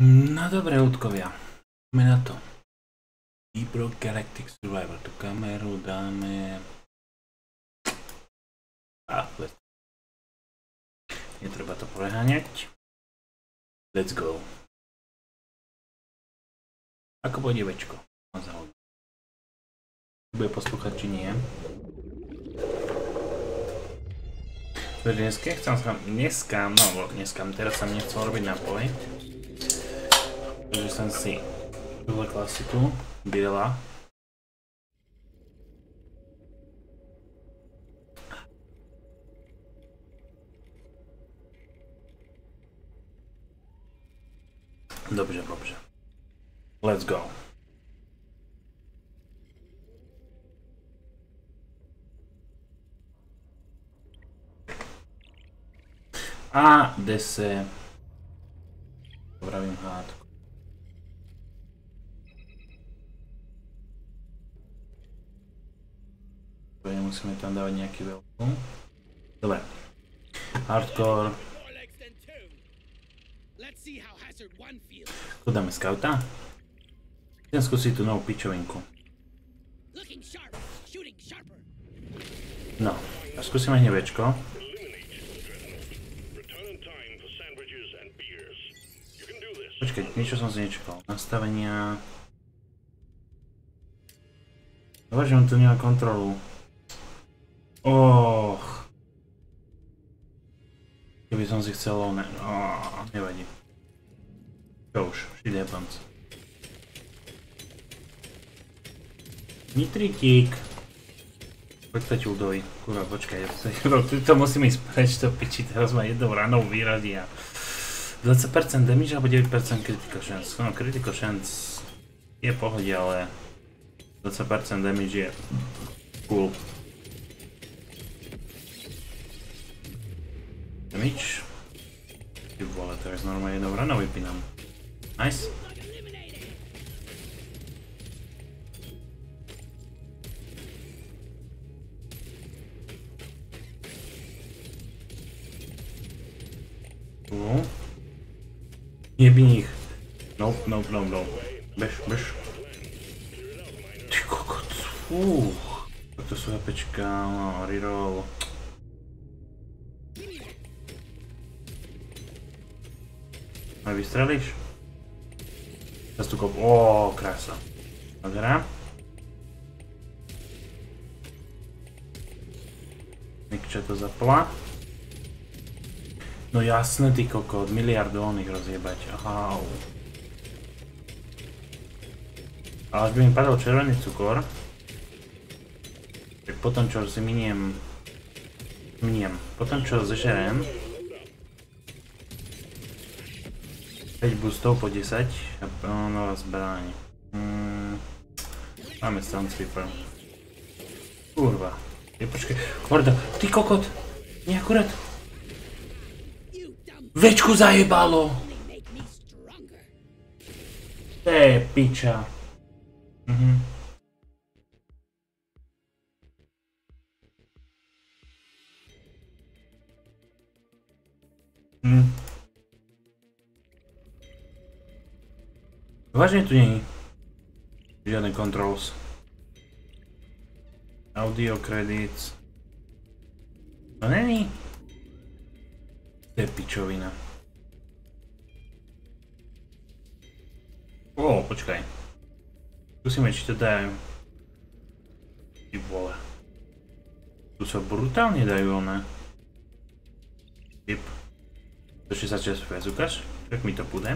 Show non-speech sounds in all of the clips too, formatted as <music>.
No dobre, ľudkovia. Poďme na to. Rock Galactic Survivor. Tu kameru dáme... A, bez. Netreba to preháňať. Let's go. Ako pôjde večko? Zaujíma. Bude poslúchať, či nie. Dneska chcem sa, dneska, no dneska, teraz som nechcel robiť nápoj. Takže som si túhle klasiku, biela. Dobrze, dobrze. Let's go. A dese. Vravím hádku. Nemusíme tam dávať nejaký veľkú. Dobre. Hardcore. Tu dáme scouta. Idem skúsiť tú novú pičovinku. No, a skúsime hneď večko. Počkej, niečo som si nečakal. Nastavenia... Dobre, že on tu nemá kontrolu. Och. Keby som si chcel ne... Oh, nevadí. Čo už, shit happens. Nitritík. Poď sa Ťuldovi. Kurva, počkaj, <laughs> to musím ísť preč, to piči, teraz ma jednou ranou vyradia. 20% damage alebo 9% critical chance? No, critical chance je pohode, ale 20% damage je cool. Damage. Ty vole, to normálne jednou ranou vypínam. Nice. Jebni ich. Nope, nope, nope, nope. Bež, bež. Ty kokot. Fú. To sú HPčka, no, reroll. A vystrelíš? Teraz tu kop... Ó, krása. Dobre. Nikčo to zapla. No jasné, ty kokot, miliardu oných rozjebať. Au. Ale až by mi padol červený cukor, tak potom čo si miniem, miniem, potom čo zežerem, 5 boostov po 10 a nová zbraň. Mm, máme Sunsweeper. Kurva. Je, počkej, Horda, ty kokot, nie akurát. Večku zajebalo! To piča. Mhm. Hm. Vážne tu není. Žiadne controls. Audio credits. To není. To je pičovina. Ó, počkaj. Skúsime, či to dajú. Ty vole. Tu sa brutálne dajú one. Typ. 166 FPS, ukáž? Tak mi to pôjde.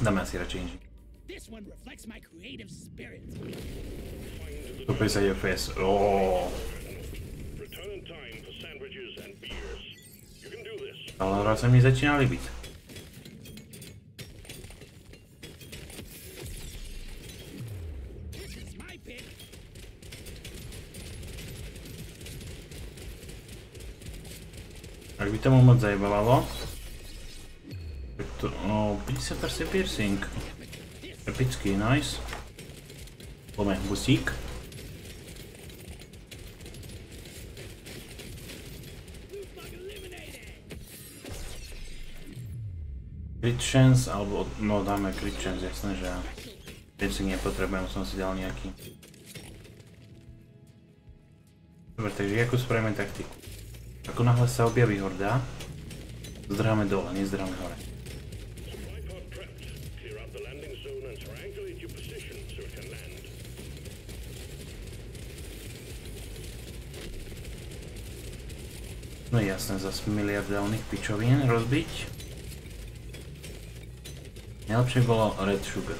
Dáme asi radšej inži. 150 FPS, oooo. Ale raz sa mi začína líbiť. Ak by tomu moc zajebalo. Tak to, o, 50% piercing. Epický, nice. Poďme, busík. Crit chance, alebo, no dáme crit chance, jasné, že ja. Si nepotrebujem, som si dal nejaký. Dobre, takže ako spravíme taktiku? Ako náhle sa objaví horda, zdráme dole, nezdráme hore. No jasné, zase miliardálnych pičovín rozbiť. Najlepšie bolo Red Sugar.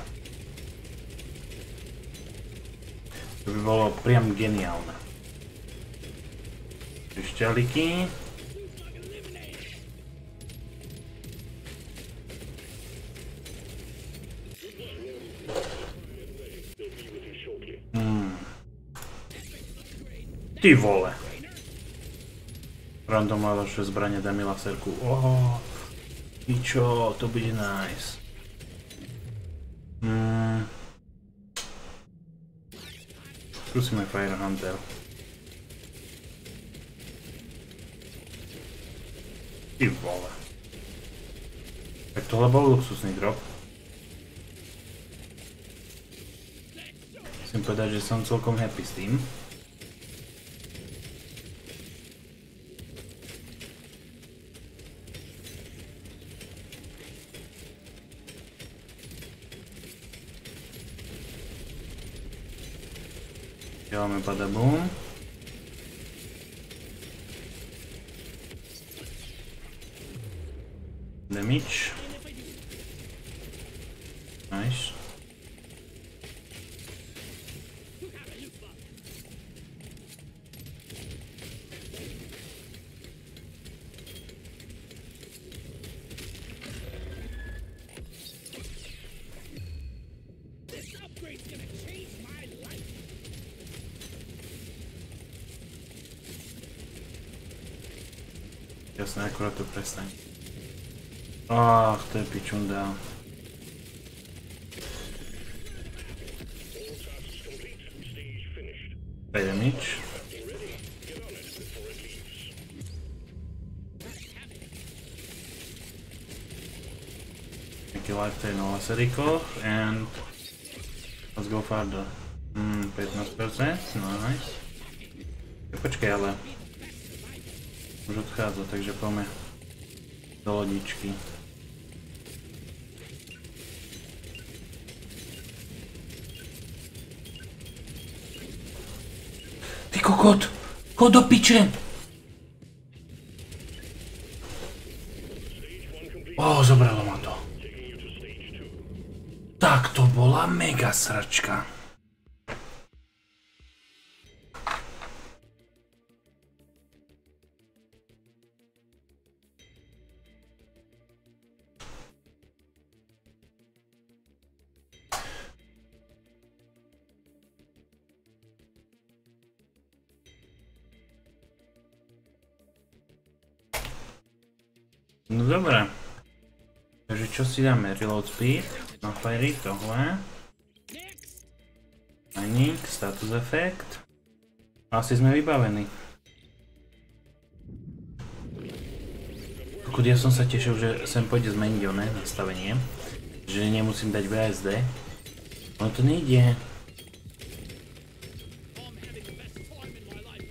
To by bolo priam geniálne. Šťaliky. Hmm. Ty vole. Random ďalšie zbranie dá mi laserku. Oho. Pičo, to bude nice. Hmm. Skúsime Fire Hunter. Ty vole. Tak tohle bol luxusný drop. Musím povedať, že som celkom happy s tým. Děláme badaboom. Akurát to prestaň. Ach, to je pičunda. Daj damage. Nejaký lifetime na laserikoch and let's go further. Hmm, 15%, nice. Počkej ale, už odchádza, takže poďme do lodičky. Ty kokot! Chod do piče! Ó, zobralo ma to. Tak to bola mega sračka. Čo si dáme? Reload speed, na fire tohle. Mining, status effect. Asi sme vybavení. Pokud ja som sa tešil, že sem pôjde zmeniť oné nastavenie. Že nemusím dať VSD. Ono to nejde.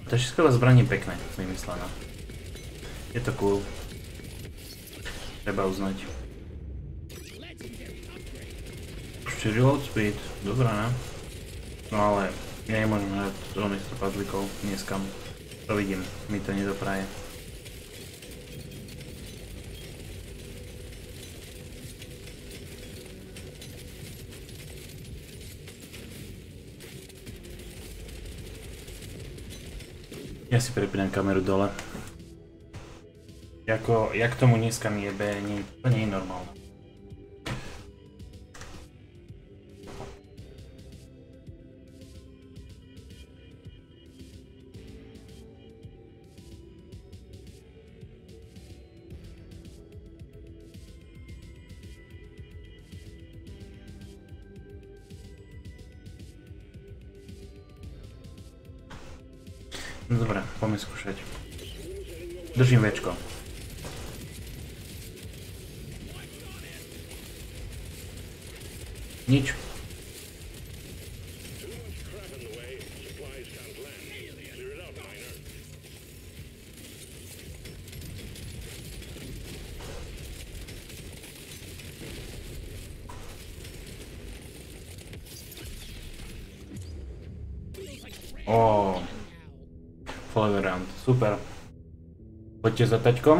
Tá šesková zbraň je pekné, vymyslená. Je to cool. Treba uznať. Ešte reload speed, dobrá? No ale ja nemôžem hrať do miesto padlikov dneska. To vidím, mi to nedopraje. Ja si prepínam kameru dole. Jako, jak tomu dneska mi jebe, to nie je normálne. Poďte za taťkom.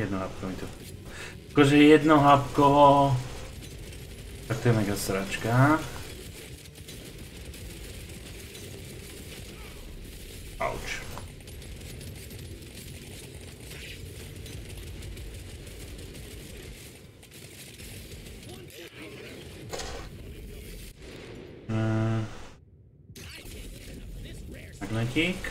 Jedno hapko mi to. Akože jedno hapko... Tak to je mega sračka. Auč. Mm. Magnetík.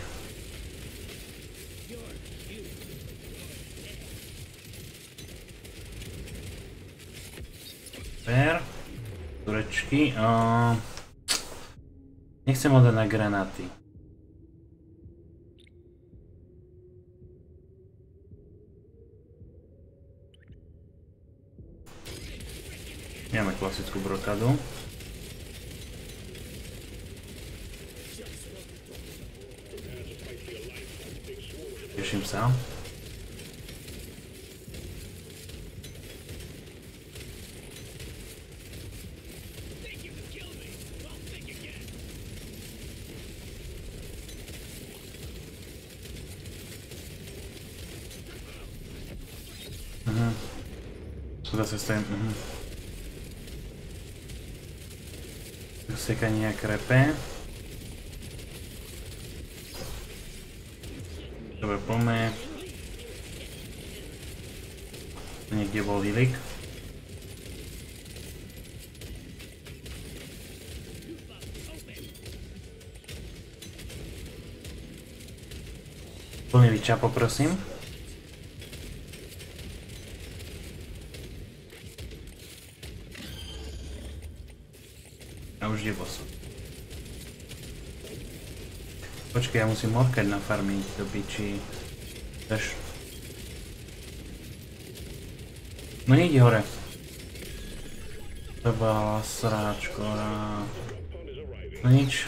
Super. Turečky. Uh, nechcem ho dať na granáty. Nemáme klasickú brokadu. Teším sa. Mhm. Tu zase stojím. Mhm. Sekanie jak poďme. Niekde bol Lilik. Plný vyča poprosím. A už je boss. Počkej, ja musím morkať nafarmiť do piči. Daš. No nejde hore. To bola sráčko. No nič.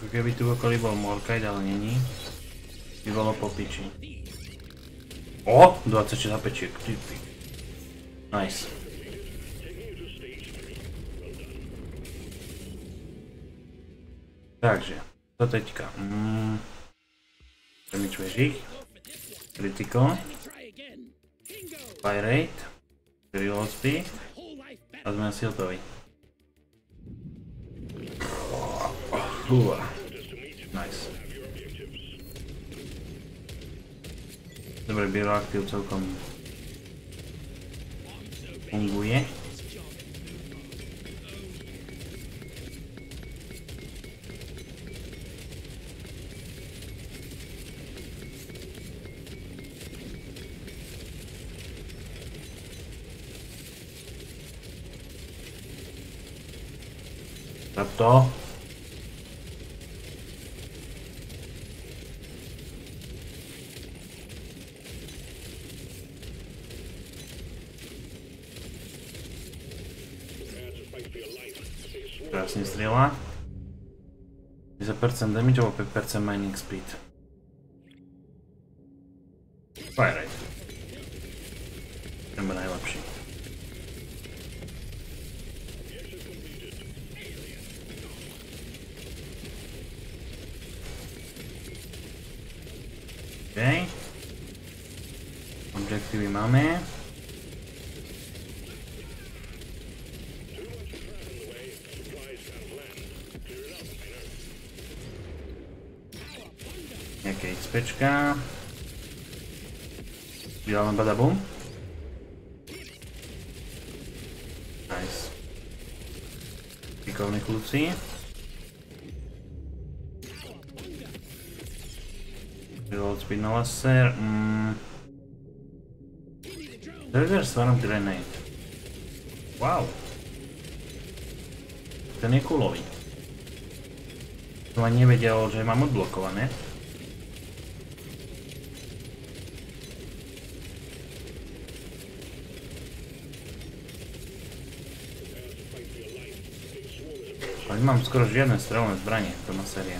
Ako keby tu okolí bol morkajt, ale není. By bolo po piči. O, 26 hapečiek, ty ty. Nice. Takže, to teďka. Mm. Premičuješ ich. Critical. Fire rate. Reload speed. A sme asi hotoví. Uha. Nice. Dobre, bioaktív celkom funguje. Takto. 10% damage alebo 5% mining speed. Nevedel, že mám odblokované. Ale nemám skoro žiadne strelné zbranie, to má séria.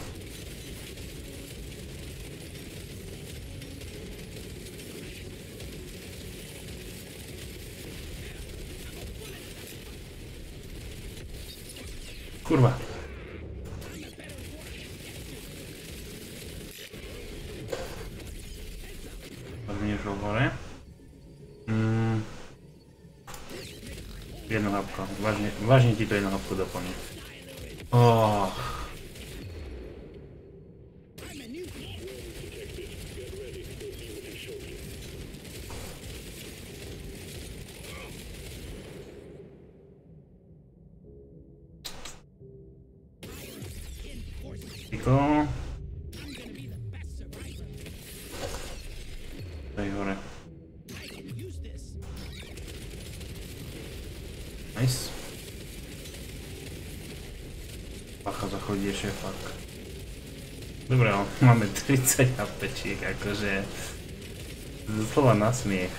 Vážne, vážne ti to jedno hapko doplní. 40 HPčiek, akože... Doslova na smiech.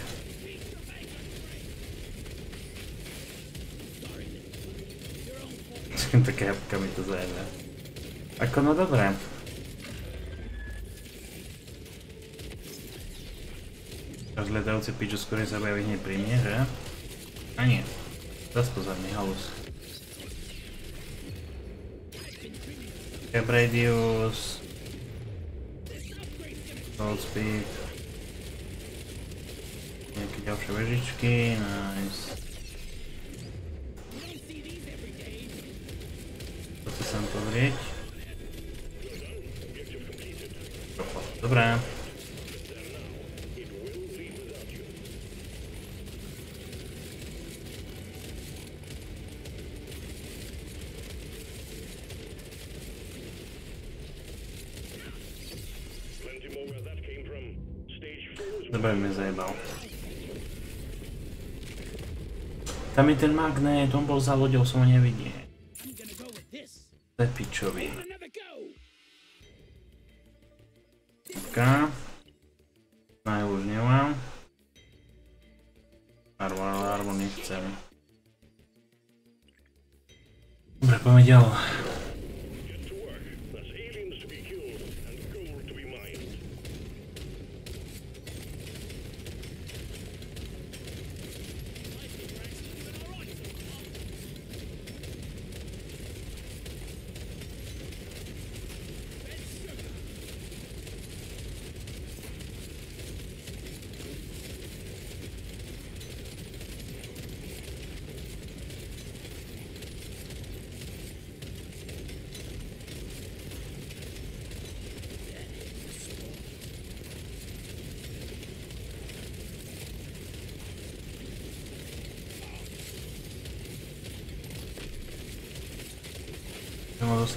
Čím <laughs> také HPka mi to zajme. Ako no dobré. Až letajúce pičo skôr sa objaví hneď pri mne, že? A nie. Zas to za mňa, halus. Hebradius... Gold speed. Nejaké ďalšie vežičky, nice. Ten magnet, on bol za loďou, som ho nevidie.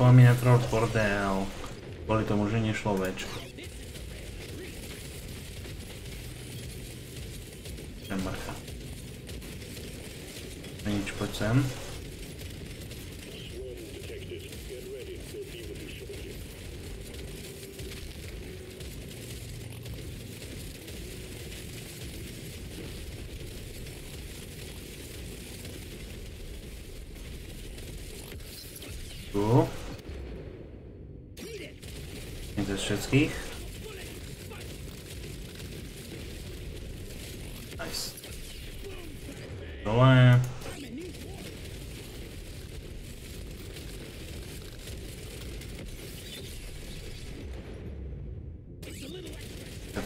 Doslova mi natrval bordel. Kvôli tomu, že nešlo večko. Sem bacha. Nič, poď sem. Swarm Nie ze wszystkich. Nice. Dole.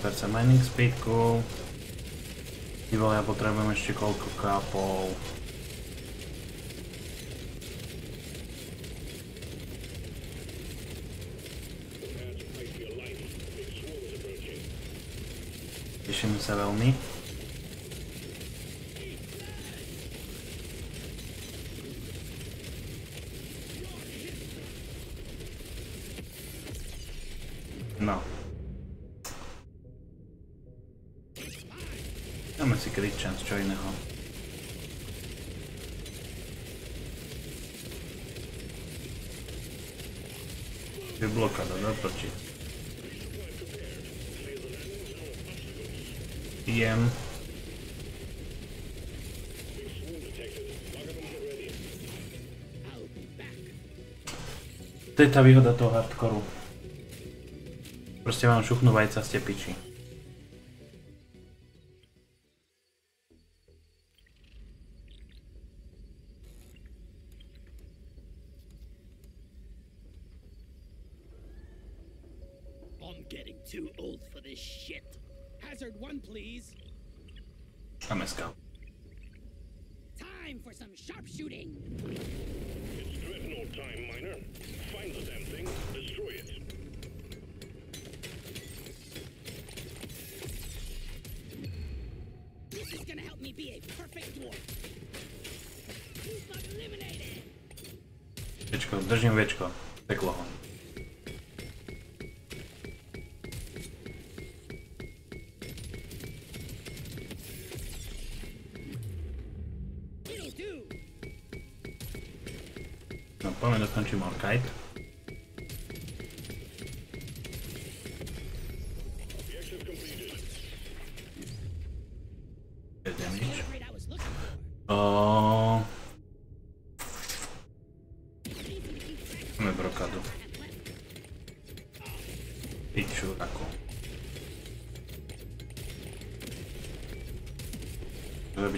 Perce mining speedku. Ty vole, ja potrebujem ešte koľko kápov. Prepare to fight for your life. Big swarm is approaching. Teším sa veľmi. Je tá výhoda toho hardcoru. Proste vám šuchnú vajca ste piči.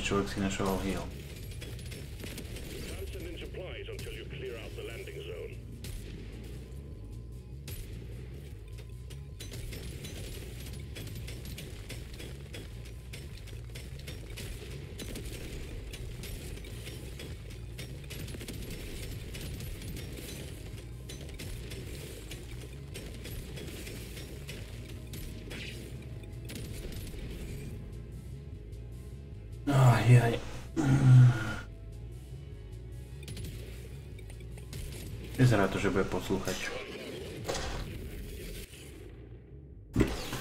Aby človek si našoval heal. Vyzerá to, že bude poslúchať.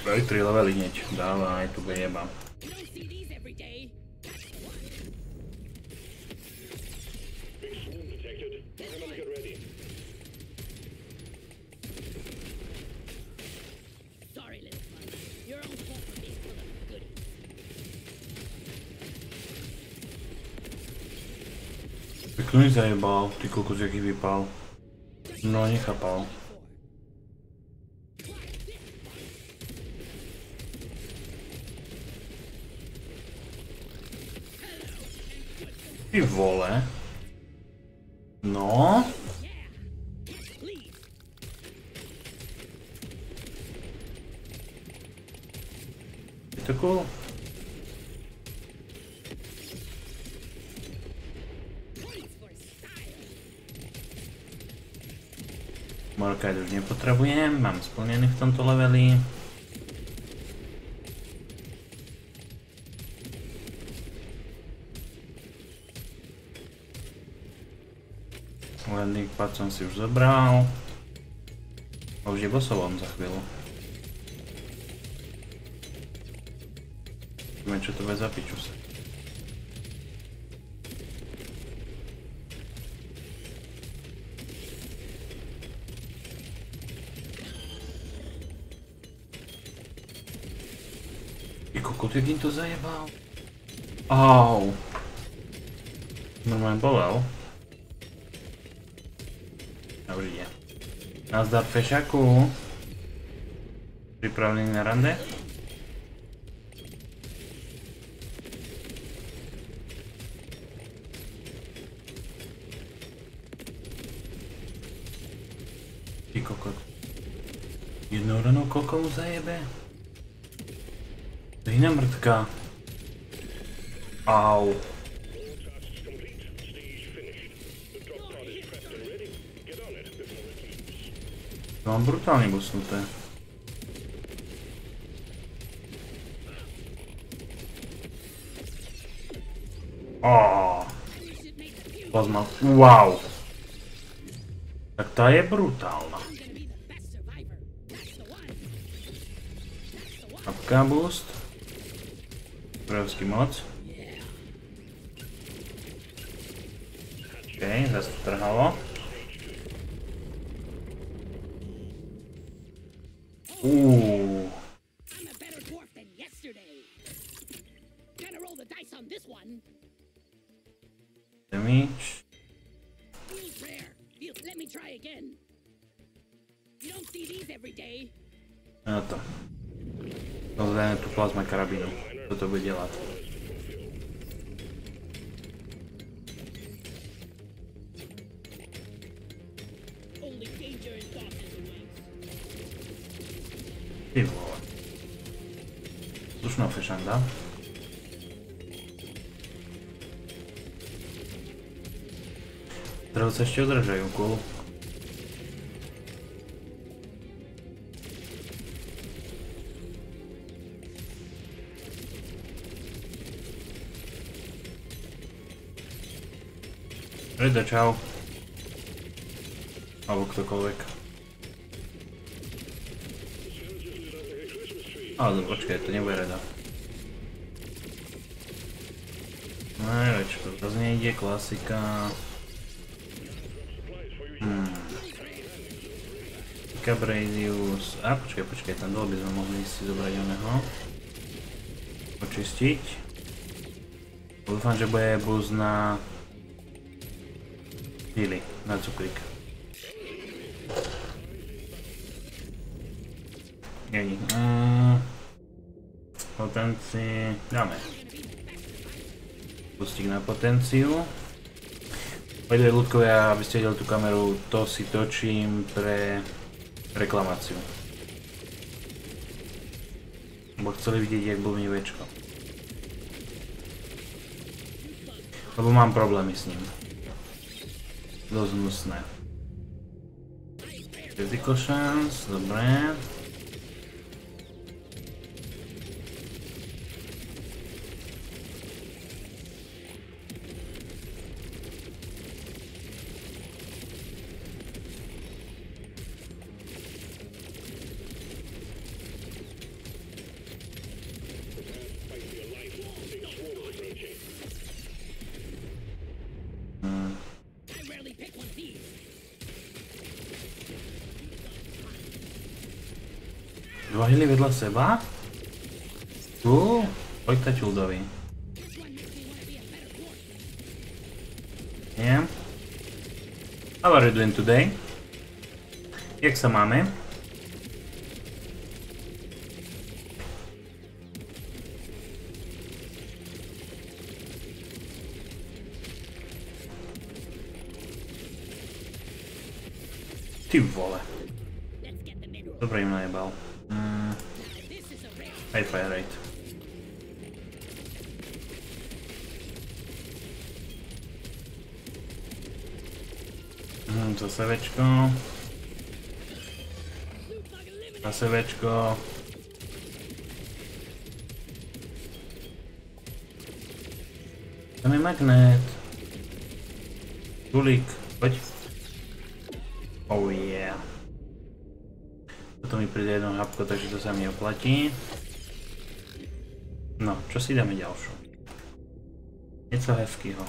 Aj 3 levely hneď. Tu being full of goodies. Pekno mi zajebal, ty kokos, jaký vypal. No, nechápal. Ty vole. No. Yeah. Yes, please. Je to cool. Morkite už nepotrebujem, mám splnený v tomto leveli. Landing pad som si už zobral. A už je bosovom za chvíľu. Poďme, čo to bude za piču. Im to zajebal. Au. Normálne bolel. Už ide. Nazdar fešaku. Pripravený na rande? Ty kokot. Jednou ranou koľko mu zajebe? Kolejna mrtka. Au. To mam brutalnie bosnute. O! Poznał. Wow! Tak ta je brutal, Apka boost. Obrovský moc. OK, zase to trhalo. Ešte održajú, cool. Reda, čau. Alebo ktokoľvek. Ale počkaj, to nebude reda. Čo to zase nejde, klasika. Hmm. Cabradius. A počkaj, počkaj, tam dole by sme mohli si zobrať oného. Očistiť. Dúfam, že bude boost na... Pili, na cukrík. Není. Mm. Potencii... Dáme. Pustík na potenciu. Pojďte ľudkovia, aby ste videli tú kameru, to si točím pre reklamáciu. Bo chceli vidieť, jak blbní večko. Lebo mám problémy s ním. Dosť hnusné. Critical chance, dobré. I rarely pick one of these. Dva hily vedľa seba? Uuu, poďte čuldovi. This one makes me want to be a better dwarf. Nie? How are you doing today? Jak sa máme? Zase večko. Tam je magnet. Tulík, poď. Oh yeah. Toto mi príde jedno hapko, takže to sa mi oplatí. No, čo si dáme ďalšou? Něco hezkýho.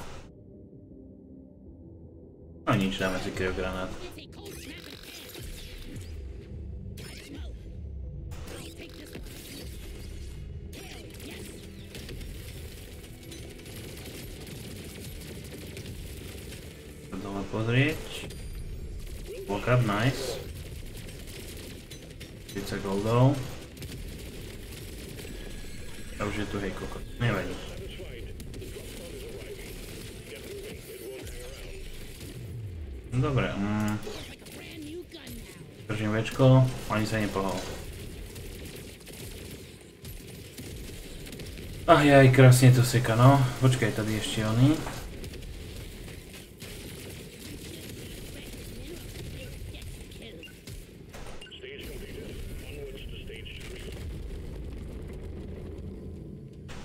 No nič, dáme si kryogranát. Jaj, krásne to seka, no. Počkaj, tady ešte three.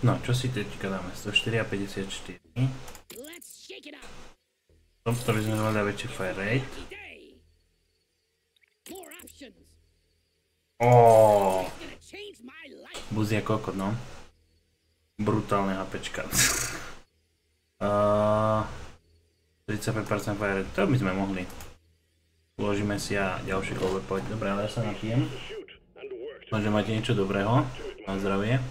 No, čo si teďka dáme? 104 a 54. Let's shake it up. V tomto by sme dať väčší fire rate. Life. buzia kokot, no. Brutálne HPčka. uh, 35% fire to by sme mohli. Uložíme si a ďalšie kolo poď. Dobre, ale ja sa napijem. Môže máte niečo dobrého. Na zdravie.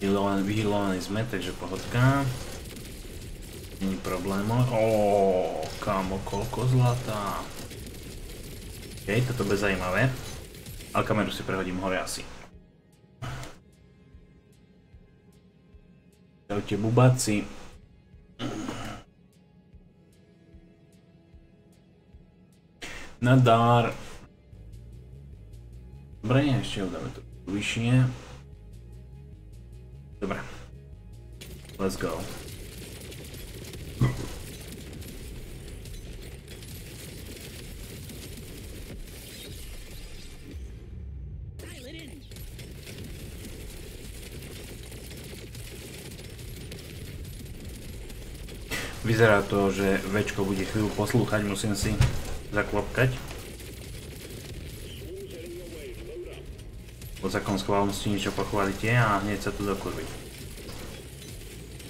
Vyhýlovaný, vyhýlovaný sme, takže pohodka. Není problémov. Ó, kámo, koľko zlata. OK, toto bude zaujímavé. Ale kameru si prehodím hore asi. Čaute bubáci. Nadár. Dobre, ešte ho dáme to vyššie. Dobre. Let's go. Vyzerá to, že Včko bude chvíľu poslúchať, musím si zaklopkať. Po zákon schválnosti niečo pochválite a hneď sa tu dokurví.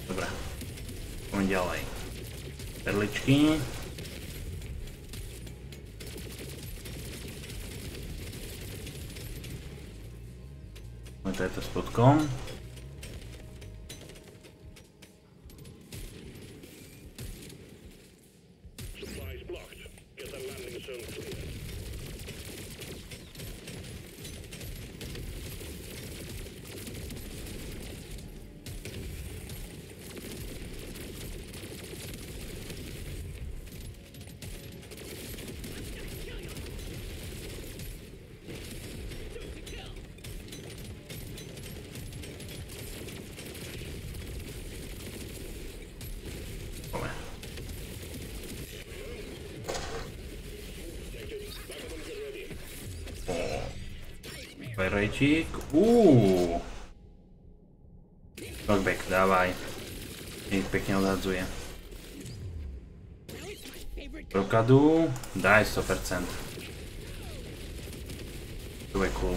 Dobre. Poďme ďalej. Perličky. Poďme to je to spodkom. Verejčík. Uuu. Knockback, dávaj. Ich pekne odhadzuje. Rokadu, daj 100%. To je cool.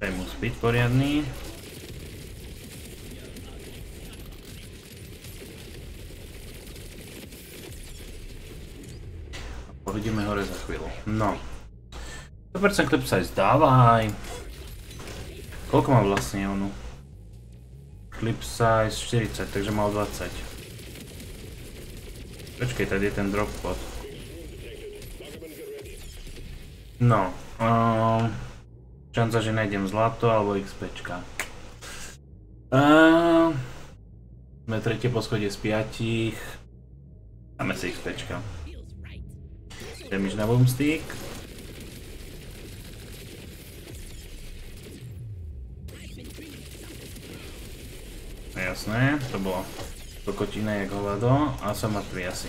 Daj mu speed poriadný. Pôjdeme hore za chvíľu. No. 100% clip size, dávaj. Koľko má vlastne onu? Clip size 40, takže mal 20. Počkej, tady je ten drop pod. No. Um, šanca, že nájdem zlato alebo XPčka. Uh, sme tretie poschodie z piatich. Dáme si XPčka. Damage na boomstick. Jasné, to bolo kokotina jak hovado a som mŕtvý asi.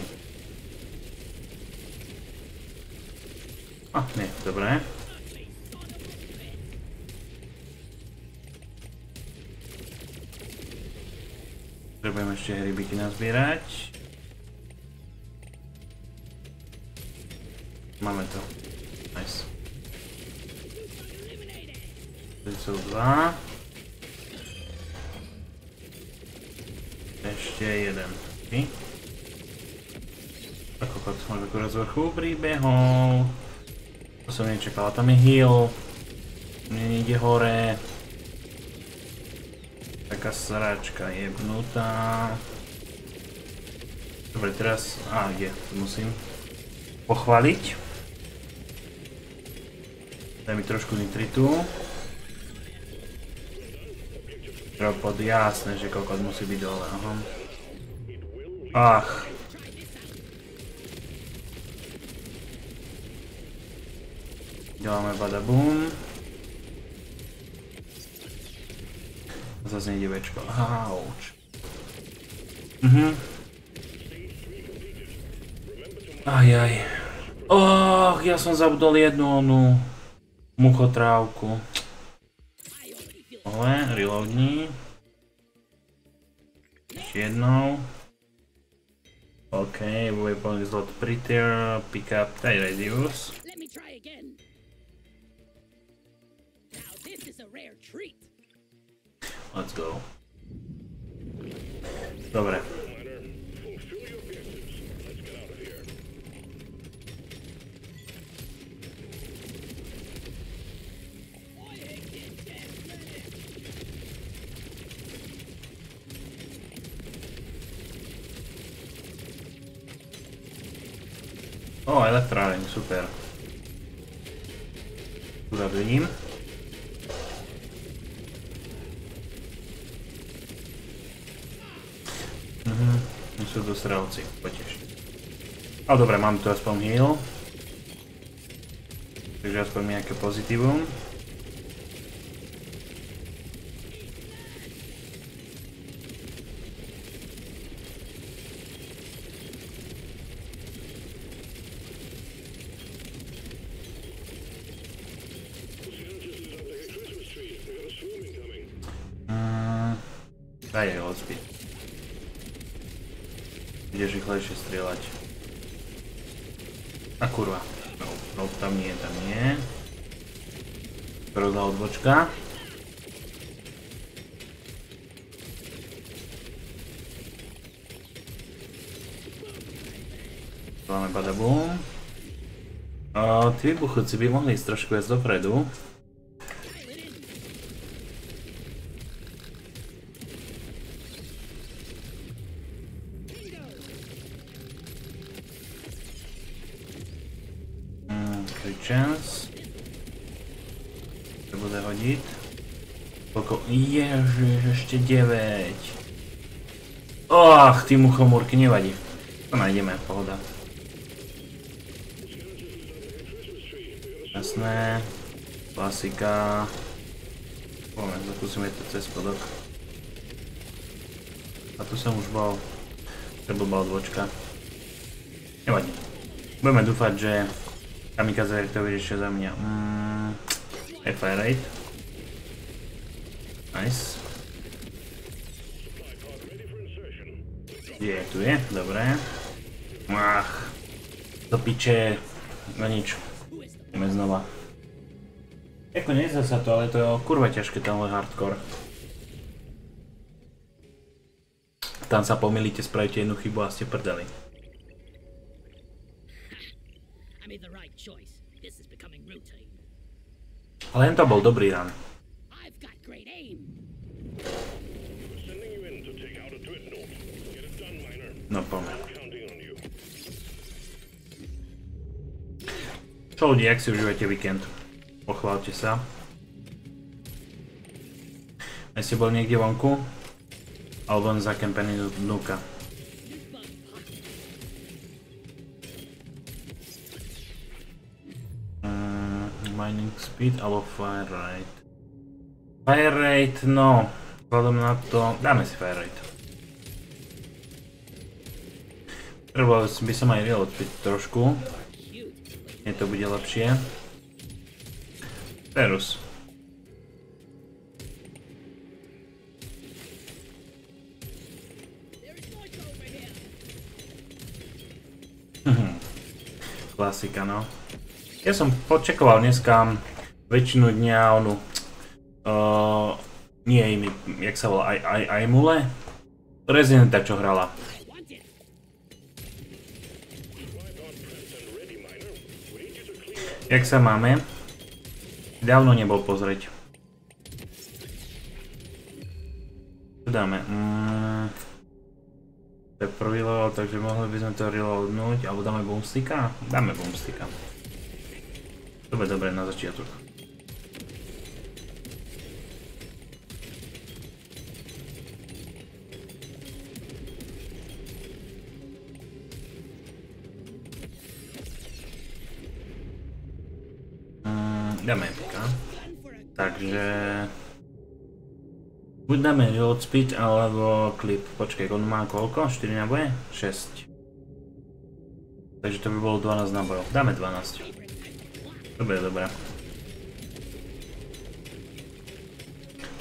A, nie, dobré. Potrebujem ešte hrybiky nazbierať. Vrchu príbehol. To som nečakal, tam je hill. Mne ide hore. Taká sračka jebnutá. Dobre, teraz... Á? To musím pochváliť. Daj mi trošku nitritu. Dropod, jasné, že kokot musí byť dole, aha. Ach. Děláme badabum. Zase nejde Bčko. Auč. Mhm. Ajaj. Och, ja som zabudol jednu onu muchotrávku. I Ale, reloadni. Ešte jednou. OK, weapon is not prettier, pick up tie radius. Get out of here. O, elektráreň, super. Tu vidím. Mhm, sú dostrelci, potež. Ale dobre, mám tu aspoň heal. Takže aspoň nejaké pozitívum. Mm, daj jej odspiť. Ideš rýchlejšie strieľať. A kurva. No, no tam nie, tam nie. Odbočka. Máme badabum. Tí vybuchujúci by mohli ísť trošku viac dopredu. Mm, Free chance. To bude hodiť. Koľko? Ježiš, ešte 9. Och, tí muchomúrky nevadí. To nájdeme, pohoda. Jasné. Klasika. Poďme, zakúsime to cez spodok. A tu som už bol. To blbá odvočka. Nevadí. Budeme dúfať, že Kamikaze to vyriešia za mňa. Mm, fire rate. Nice. Je, tu je, dobré. Ach, do piče. No nič. Ideme znova. Jako nezdá sa to, ale to je kurva ťažké tenhle hardcore. Tam sa pomýlite, spravíte jednu chybu a ste prdeli. Ale jen to bol dobrý run. Miner. No you. Čo ľudí, jak si užívate víkend? Pochválte sa. A ste boli niekde vonku? Alebo len zakempený dnuka? Mm, mining speed alebo fire rate? Fire rate, no. Vzhľadom na to... Dáme si fire rate. Treba by som aj real trošku. Nie to bude lepšie. Perus. Mhm. Klasika, no. Ja som počekoval dneska väčšinu dňa onu... Uh, nie jak sa volá, aj, aj, aj Mule? Residenta, čo hrala. I want it. Jak sa máme? Dávno nebol pozrieť. Čo dáme? Mm, to je prvý level, takže mohli by sme to reloadnúť, alebo dáme boomsticka? Dáme boomsticka. Dobre, dobre, na začiatok. Dáme epika. Takže... Buď dáme reload speed, alebo clip. Počkej, on má koľko? 4 naboje? 6. Takže to by bolo 12 nabojov. Dáme 12. Dobre, dobre.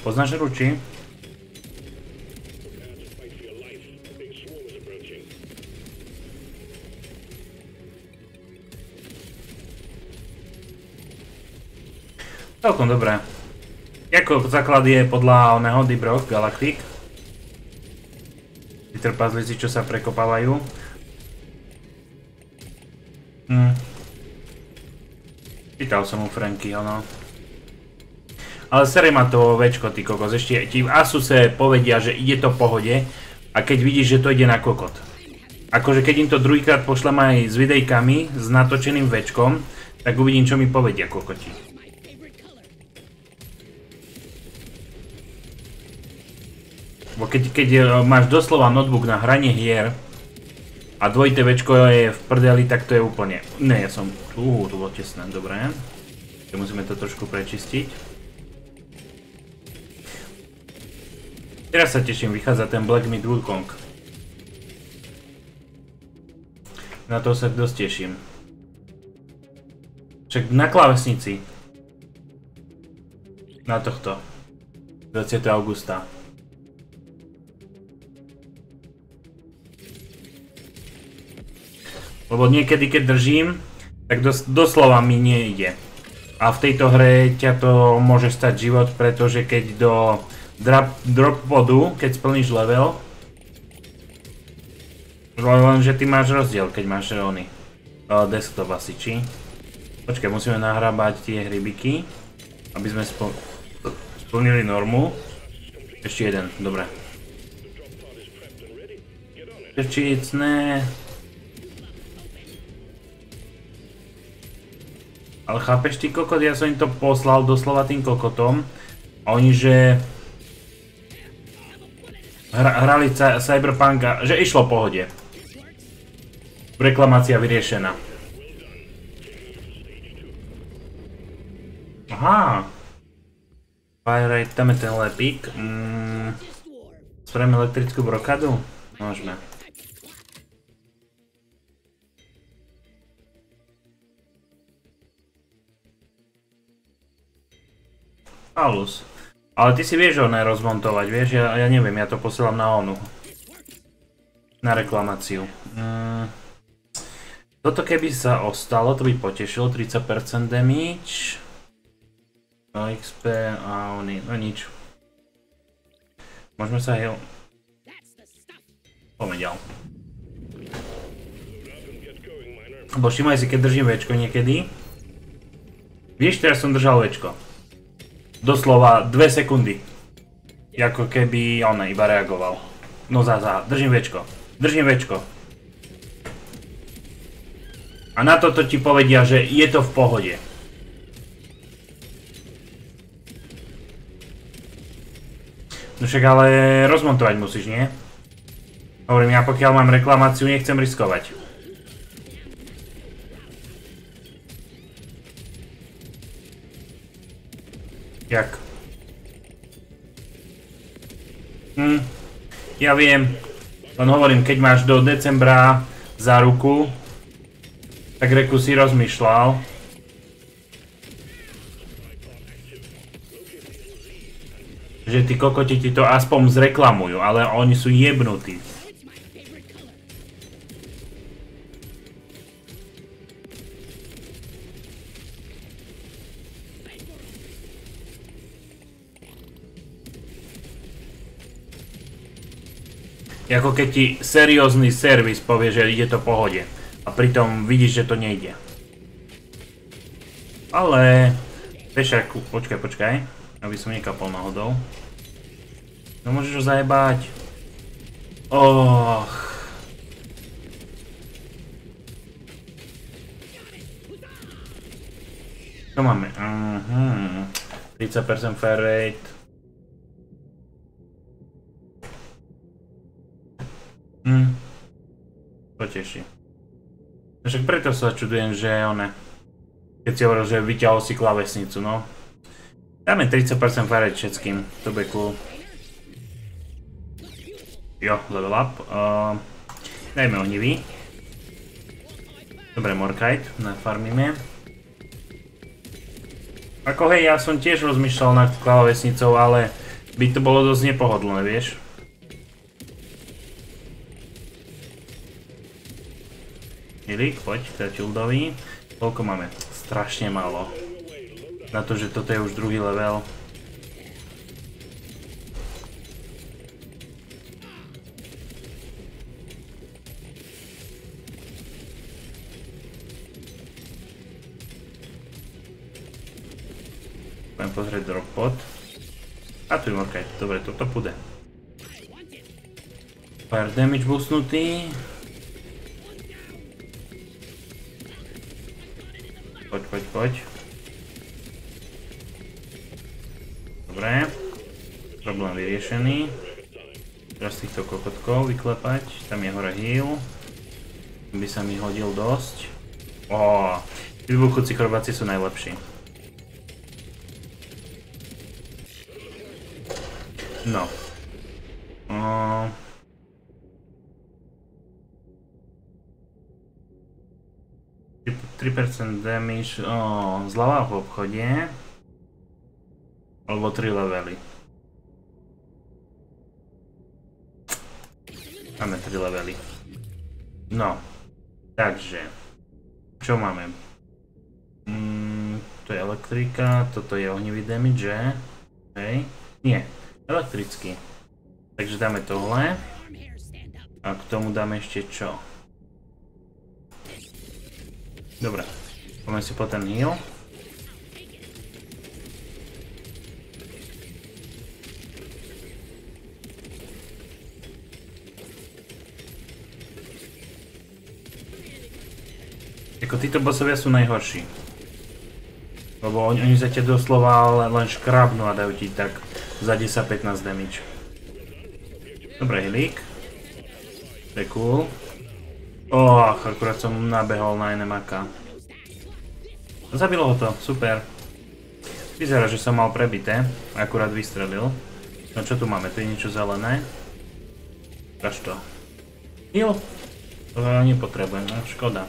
Poznáš ruči? Celkom dobré. Jako základ je podľa oného Deep Rock Galactic. Tí trpazlíci, čo sa prekopávajú. Hm. Pýtal som mu Frankyho, no. Ale sere ma to večko, ty kokos. Ešte ti v Asuse povedia, že ide to v pohode. A keď vidíš, že to ide na kokot. Akože keď im to druhýkrát pošlem aj s videjkami, s natočeným večkom, tak uvidím, čo mi povedia kokoti. Bo keď, keď e, máš doslova notebook na hranie hier a dvojité večko je v prdeli, tak to je úplne... Ne, ja som... Uuu, to bolo tesné, dobre. Tak musíme to trošku prečistiť. Teraz sa teším, vychádza ten Black Myth Wukong. Na to sa dosť teším. Však na klávesnici. Na tohto. 20. augusta. Lebo niekedy, keď držím, tak dos doslova mi nejde. A v tejto hre ťa to môže stať život, pretože keď do drop, podu, keď splníš level, Lenže ty máš rozdiel, keď máš ony. Uh, desktop asi, či? Počkaj, musíme nahrábať tie hrybiky, aby sme spl splnili normu. Ešte jeden, dobre. Prčíc, Ale chápeš ty kokot, ja som im to poslal doslova tým kokotom. A oni že... Hra, hrali Cyberpunka, že išlo pohode. Reklamácia vyriešená. Aha. Fire tam je ten lepík. Mm, spravíme elektrickú brokadu? Môžeme. Paulus. Ale ty si vieš oné rozmontovať, vieš? Ja, ja neviem, ja to posielam na onu. Na reklamáciu. Mm. Toto keby sa ostalo, to by potešilo, 30% damage. No XP a oni, no nič. Môžeme sa heal. Poďme ďal. Bo všimaj si, keď držím Včko niekedy. Vieš, teraz som držal Včko. Doslova 2 sekundy. Ako keby on iba reagoval. No za, za, držím Včko. Držím Včko. A na toto ti povedia, že je to v pohode. No však ale rozmontovať musíš, nie? Hovorím, ja pokiaľ mám reklamáciu, nechcem riskovať. Jak? Hm, ja viem. Len hovorím, keď máš do decembra za ruku, tak reku si rozmýšľal. Že tí kokoti ti to aspoň zreklamujú, ale oni sú jebnutí. Ako keď ti seriózny servis povie, že ide to pohode. A pritom vidíš, že to nejde. Ale... Pešak, počkaj, počkaj. Aby som nekapol náhodou. No môžeš ho zajebať. Och. Čo máme? Mhm. 30% fair rate. Hm. To teší. Však preto sa čudujem, že one... Keď si hovoril, že vyťahol si klavesnicu, no. Dáme 30% farať všetkým, to bude cool. Jo, level up. Uh, dajme ohnivý. Dobre, Morkite, nafarmíme. Ako hej, ja som tiež rozmýšľal nad klavesnicou, ale by to bolo dosť nepohodlné, vieš. Ilik, poď, Tildovi. Koľko máme? Strašne málo. Na to, že toto je už druhý level. Budem pozrieť drop. A tu je morkaj. Dobre, toto pôjde. Fire damage boostnutý. Poď, poď, poď. Dobre. Problém vyriešený. Teraz týchto kokotkov vyklepať. Tam je hore heal. By sa mi hodil dosť. Ó, vybuchúci chorobáci sú najlepší. No. O... 3% damage, o, zľava v obchode. Alebo 3 levely. Máme 3 levely. No. Takže. Čo máme? Mm, to je elektrika, toto je ohnivý damage, že? Hej. Nie. Elektrický. Takže dáme tohle. A k tomu dáme ešte čo? Dobre. Poďme si po ten heal. Ako títo bossovia sú najhorší. Lebo oni, oni za ťa doslova len, len škrabnú a dajú ti tak za 10-15 damage. Dobre, hilík. To je cool. Och, akurát som nabehol na enemaka. Zabilo ho to, super. Vyzerá, že som mal prebité, akurát vystrelil. No čo tu máme, tu je niečo zelené. Kaž to. Jo, to nepotrebujem, no škoda.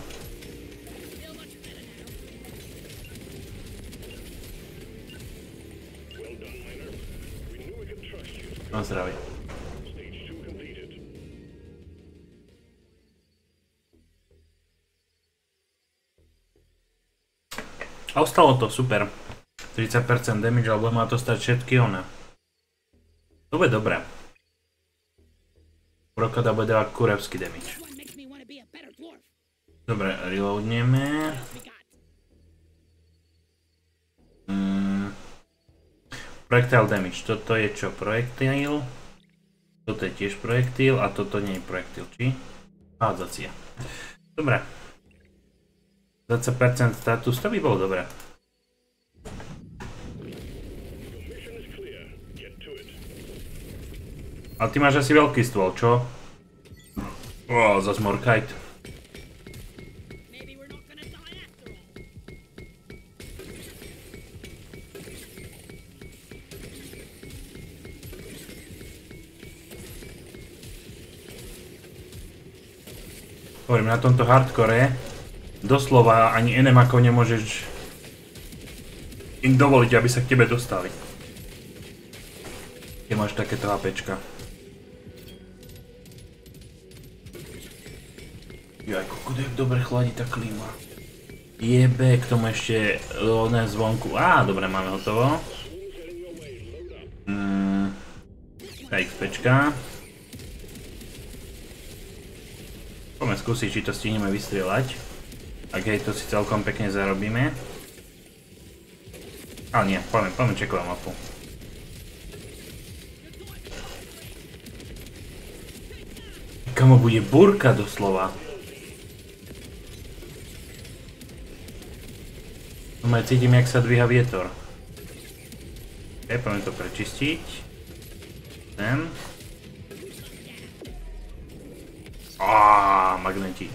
Well done, A ostalo to, super. 30% damage, alebo má to stať všetky one. To bude dobré. Brokada bude dávať kurevský damage. Dobre, reloadneme. Mm. Projectile damage, toto je čo? Projektil? Toto je tiež projektil a toto nie je projektil, či? Hádzacia. Dobre. 20% status, to by bolo dobré. Ale ty máš asi veľký stôl, čo? Ó, zas die after all. Hovorím, na tomto hardcore doslova ani enemakov nemôžeš im dovoliť, aby sa k tebe dostali. Keď máš takéto HPčka. Jaj, kokot, jak dobre chladí tá klíma. Jebe, k tomu ešte oné zvonku. Á, dobre, máme hotovo. Mm, tá XPčka. Poďme skúsiť, či to stihneme vystrieľať. Ak hej, to si celkom pekne zarobíme. Ale nie, poďme, poďme čekovať mapu. Kamo bude burka doslova. No ja cítim, jak sa dvíha vietor. Ok, poďme to prečistiť. Ten. Á, magnetík.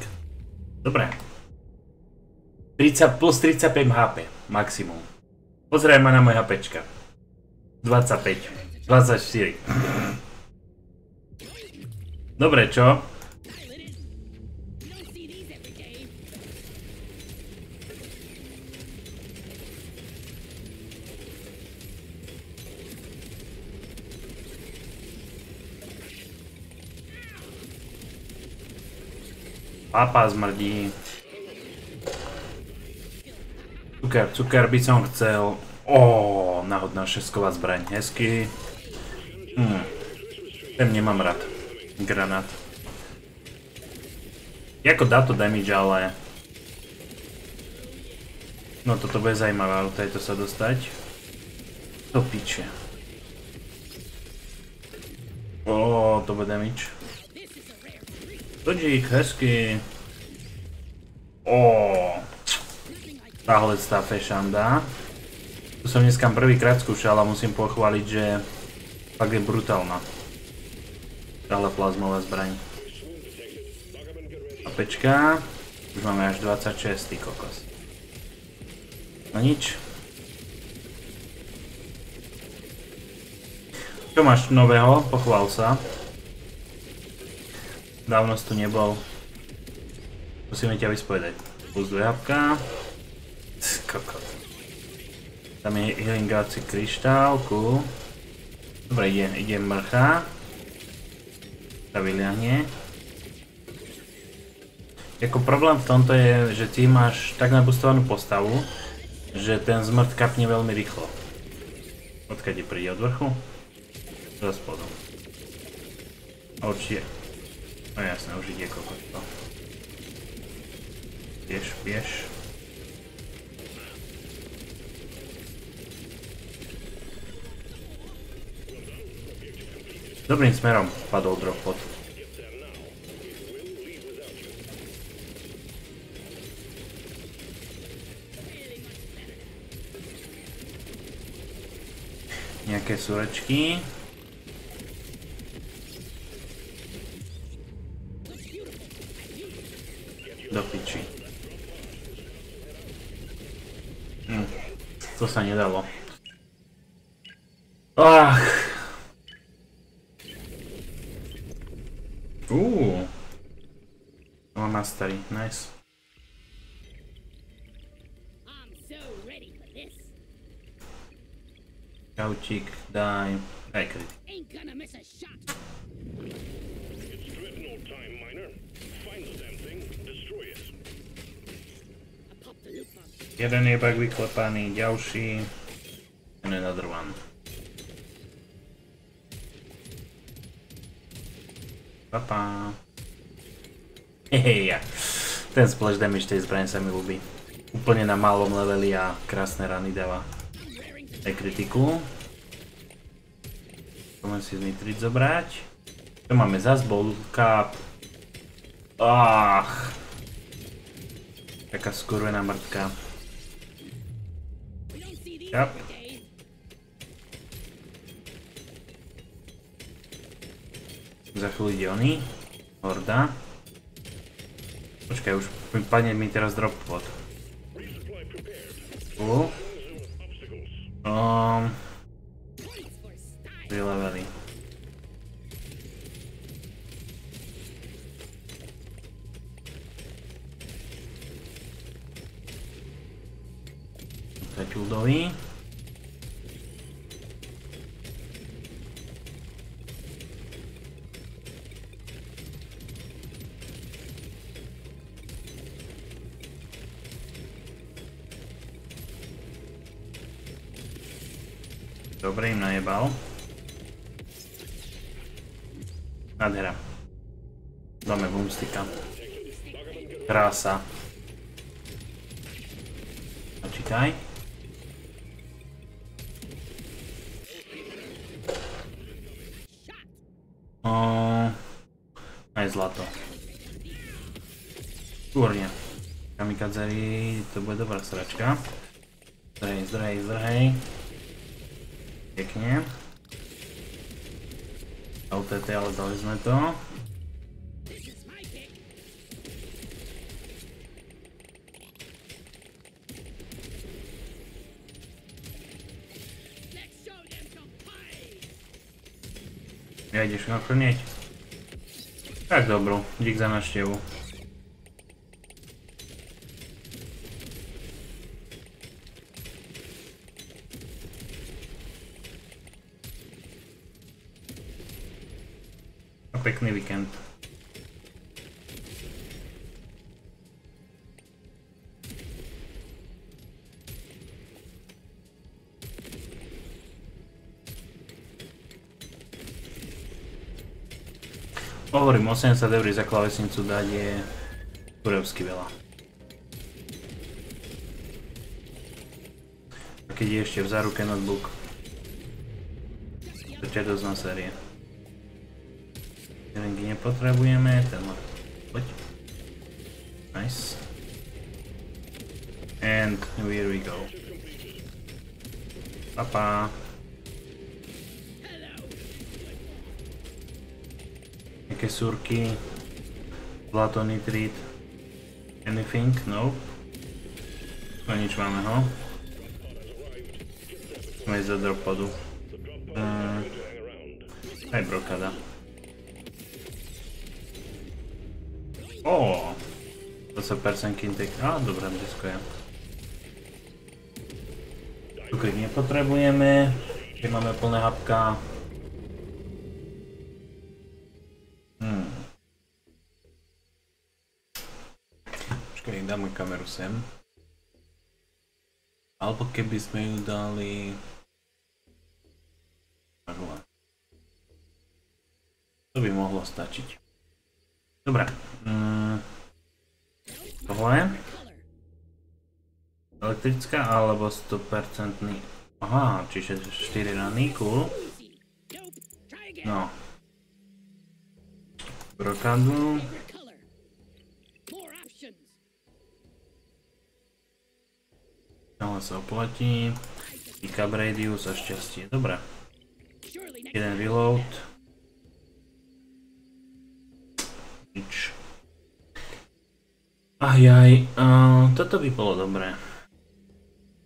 Dobre. 30 plus 35 HP, maximum. Pozeraj ma na moje HPčka. 25. 24. Dobre, čo? Pilot it. Cuker, cuker by som chcel. Ó, náhodná šesková zbraň, hezky. Hm. Ten nemám rád. Granát. Jako dá to damage, ale... No toto bude zajímavé, ale tejto sa dostať. Do piče. Ó, to bude damage. Dodík, hezky. Ó. Tahle tá fešanda. Tu som dneska prvýkrát skúšal a musím pochváliť, že fakt je brutálna. Tahle plazmová zbraň. A pečka. Už máme až 26, ty kokos. No nič. Čo máš nového? Pochvál sa. Dávno si tu nebol. Musíme ťa vyspovedať. Plus dve hapka. Kokos. Tam je healingáci kryštálku. Dobre, ide, ide mrcha. Sa vyliahne. Jako problém v tomto je, že ty máš tak nabustovanú postavu, že ten zmrt kapne veľmi rýchlo. Odkiaľ príde od vrchu? Do spodu. A určite. No jasné, už ide kokot to. Biež, biež. Dobrým smerom padol drop pod. Nejaké surečky. Do piči. Hm. To sa nedalo. Ach. Uuu. Mám mastery, nice. I'm so ready for this. Kaučík, die. Aj kryt. Ain't gonna miss a shot. It's dreadnought time, miner. Find the damn thing, destroy it. I popped the loot bomb. Jeden je pak vyklepaný. And another one. Papa. Heheja. Ten splash damage tej zbrane sa mi ľúbi. Úplne na malom leveli a krásne rany dáva. Aj kritiku. Poďme si znitrit zobrať. Čo máme zas? Bowl. Ach. Taká skurvená mrtka. Yep. Za chvíľu ide oný. Horda. Počkaj, už padne mi teraz drop pod. Obstacles. Um, Boomsticka. Krása. Počítaj. O, aj zlato. Kúrne. Kamikadzeri, to bude dobrá sračka. Zdrhej, zdrhej, zdrhej. Pekne. LTT, ale dali sme to. Ideš nachrnieť? Tak dobro, dík za návštevu. Hovorím, 80 eur za klavesnicu dať je kurevsky veľa. A keď je ešte v záruke notebook, to ťa dosť na série. Jelenky nepotrebujeme, ten má... Poď. Nice. And here we go. Papa. Nejaké surky. Zlato nitrit. Anything? No. No nič máme, ho. Sme ísť do drop podu. Mm, aj brokada. Ó, 20% kintek. Á, dobré, blízko je. Cukrík nepotrebujeme. Keď máme plné hapka. Kameru sem. Alebo keby sme ju dali... To by mohlo stačiť. Dobre. Mm. Tohle. Elektrická alebo 100% Aha, čiže 4 rany, cool. No. Brokadu. Oplatí. Pickup radius a šťastie. Dobre. Jeden reload. Nič. Ajaj, uh, toto by bolo dobré.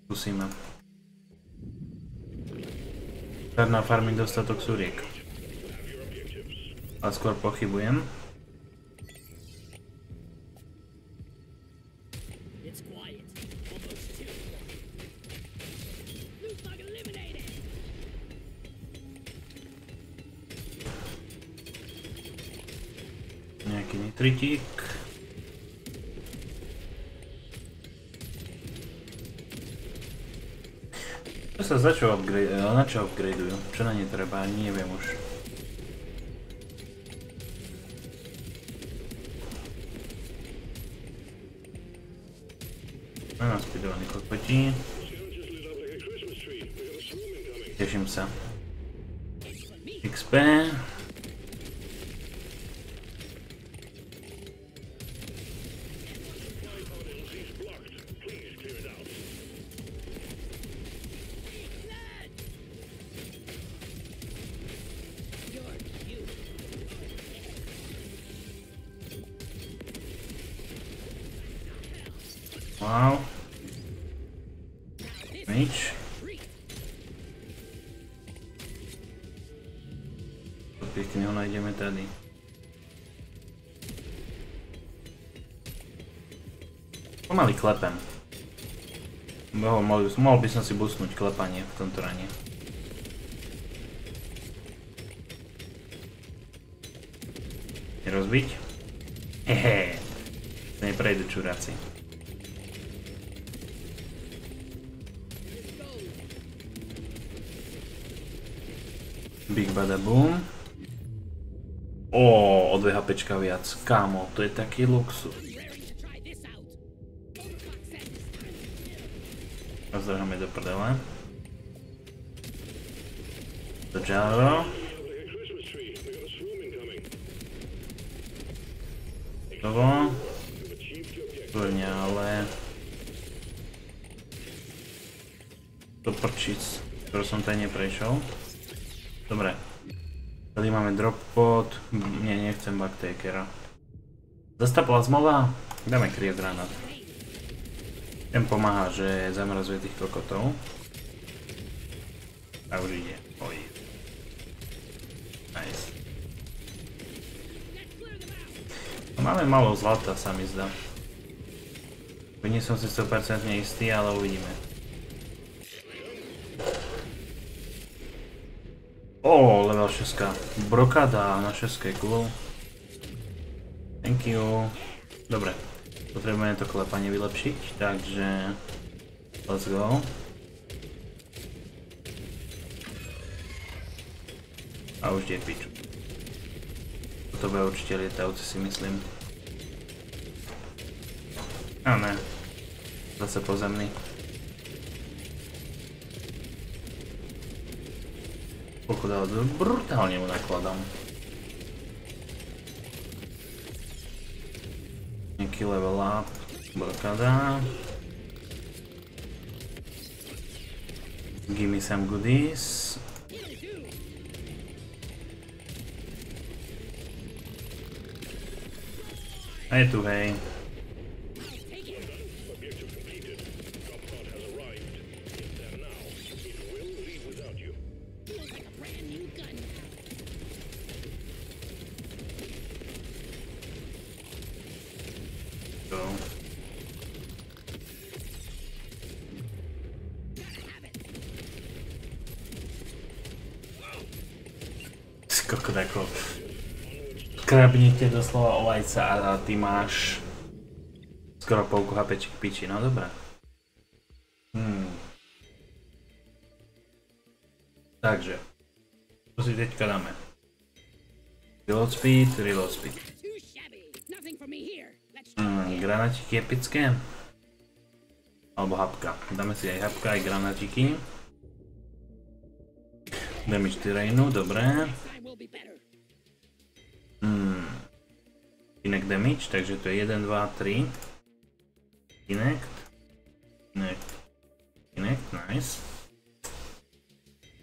Skúsime. Na farmy dostatok súriek. Ale skôr pochybujem. Sa za čo upgrade, eh, na čo upgradeujú? Čo na ne treba? Neviem už. Klepem. Mohol, mohol, mohol by som si busnúť klepanie v tomto rane. Rozbiť? Hehe. Neprejdu čuráci. Big Bada Boom. Ó, o dve HPčka viac. Kámo, to je taký luxus. The objective. Kľudne, ale... To prčic, ktorú som tady neprešiel. Dobre. Tady máme drop pod. Nie, nechcem backtakera. Zasta plazmová? Dáme kriet granát. Ten pomáha, že zamrazuje tých kokotov. A už ide. Oj. Nice. No, Máme malo zlata, sa mi zdá. Nie som si 100% istý, ale uvidíme. Ó, level 6. Brokada na 6 cool. Thank you. Dobre. Potrebujeme to klepanie vylepšiť, takže... Let's go. A už je piču. to bude určite lietajúci si myslím. A ne. Zase pozemný. Koľko dal? Brutálne mu nakladám. Nejaký level up. Blokada. Give me some goodies. A je tu, hej. Tako. Krabnite doslova o vajca a, ty máš skoro polku HP k piči, no dobré. Hmm. Takže, čo si teďka dáme? Reload speed, reload speed. Too shabby. Nothing for me here. Let's Mm, granatíky epické. Alebo hapka. Dáme si aj hapka, aj granatíky. Damage terrainu, dobré. Damage, takže to je 1, 2, 3. Kinect. Kinect. Kinect, nice.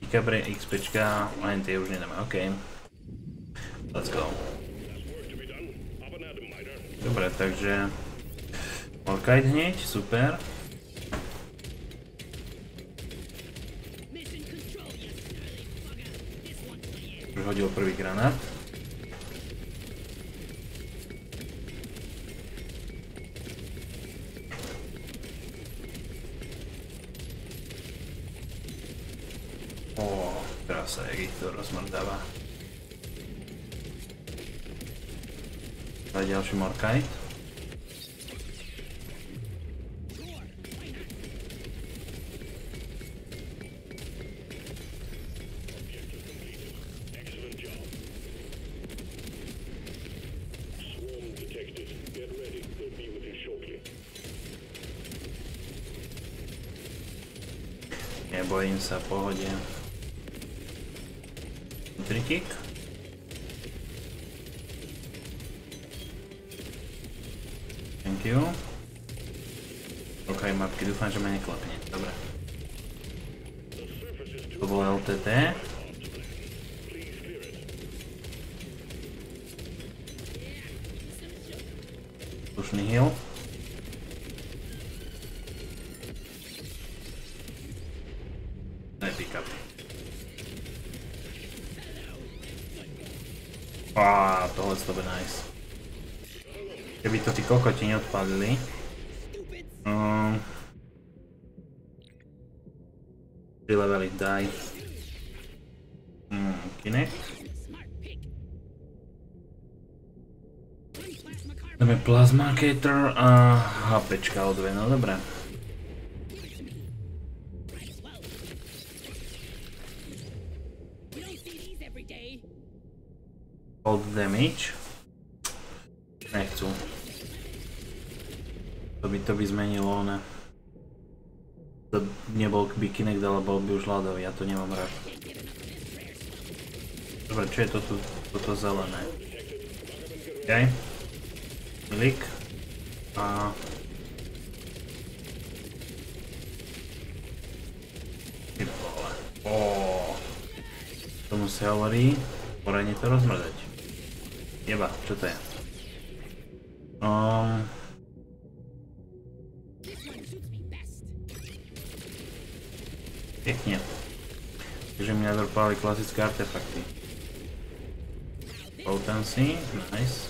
Ikabre, XPčka, len tie už nedáme, ok. Let's go. Dobre, takže... Morkite hneď, super. Už hodil prvý granát. Ó, krása, jak ich to rozmrdáva. Daj ďalší Morkite. Excellent job. Swarm detected. Get ready. They'll be with you shortly. Nebojím sa, pohode. Tritik. Thank you. OK, mapky, dúfam, že ma neklapne. Dobre. To bolo LTT. Slušný heal. Daj pick up. Á, tohle to bude nice. Keby to tí kokoti neodpadli. Um, 3 levely, daj. Hmm, Kinect. Dáme Plasma Cater a HPčka o dve, no dobré. Might as To by to by zmenilo, ne. To nebol by Kinect, ale bol by už ľadový, ja to nemám rád. Dobre, čo je to tu, toto zelené? OK. Klik. A... Ty vole. Ó. Tomu sa hovorí, poradne to rozmrdať. Jeba, čo to je? Um, pekne. Takže mi nadrpali klasické artefakty. Potency, nice.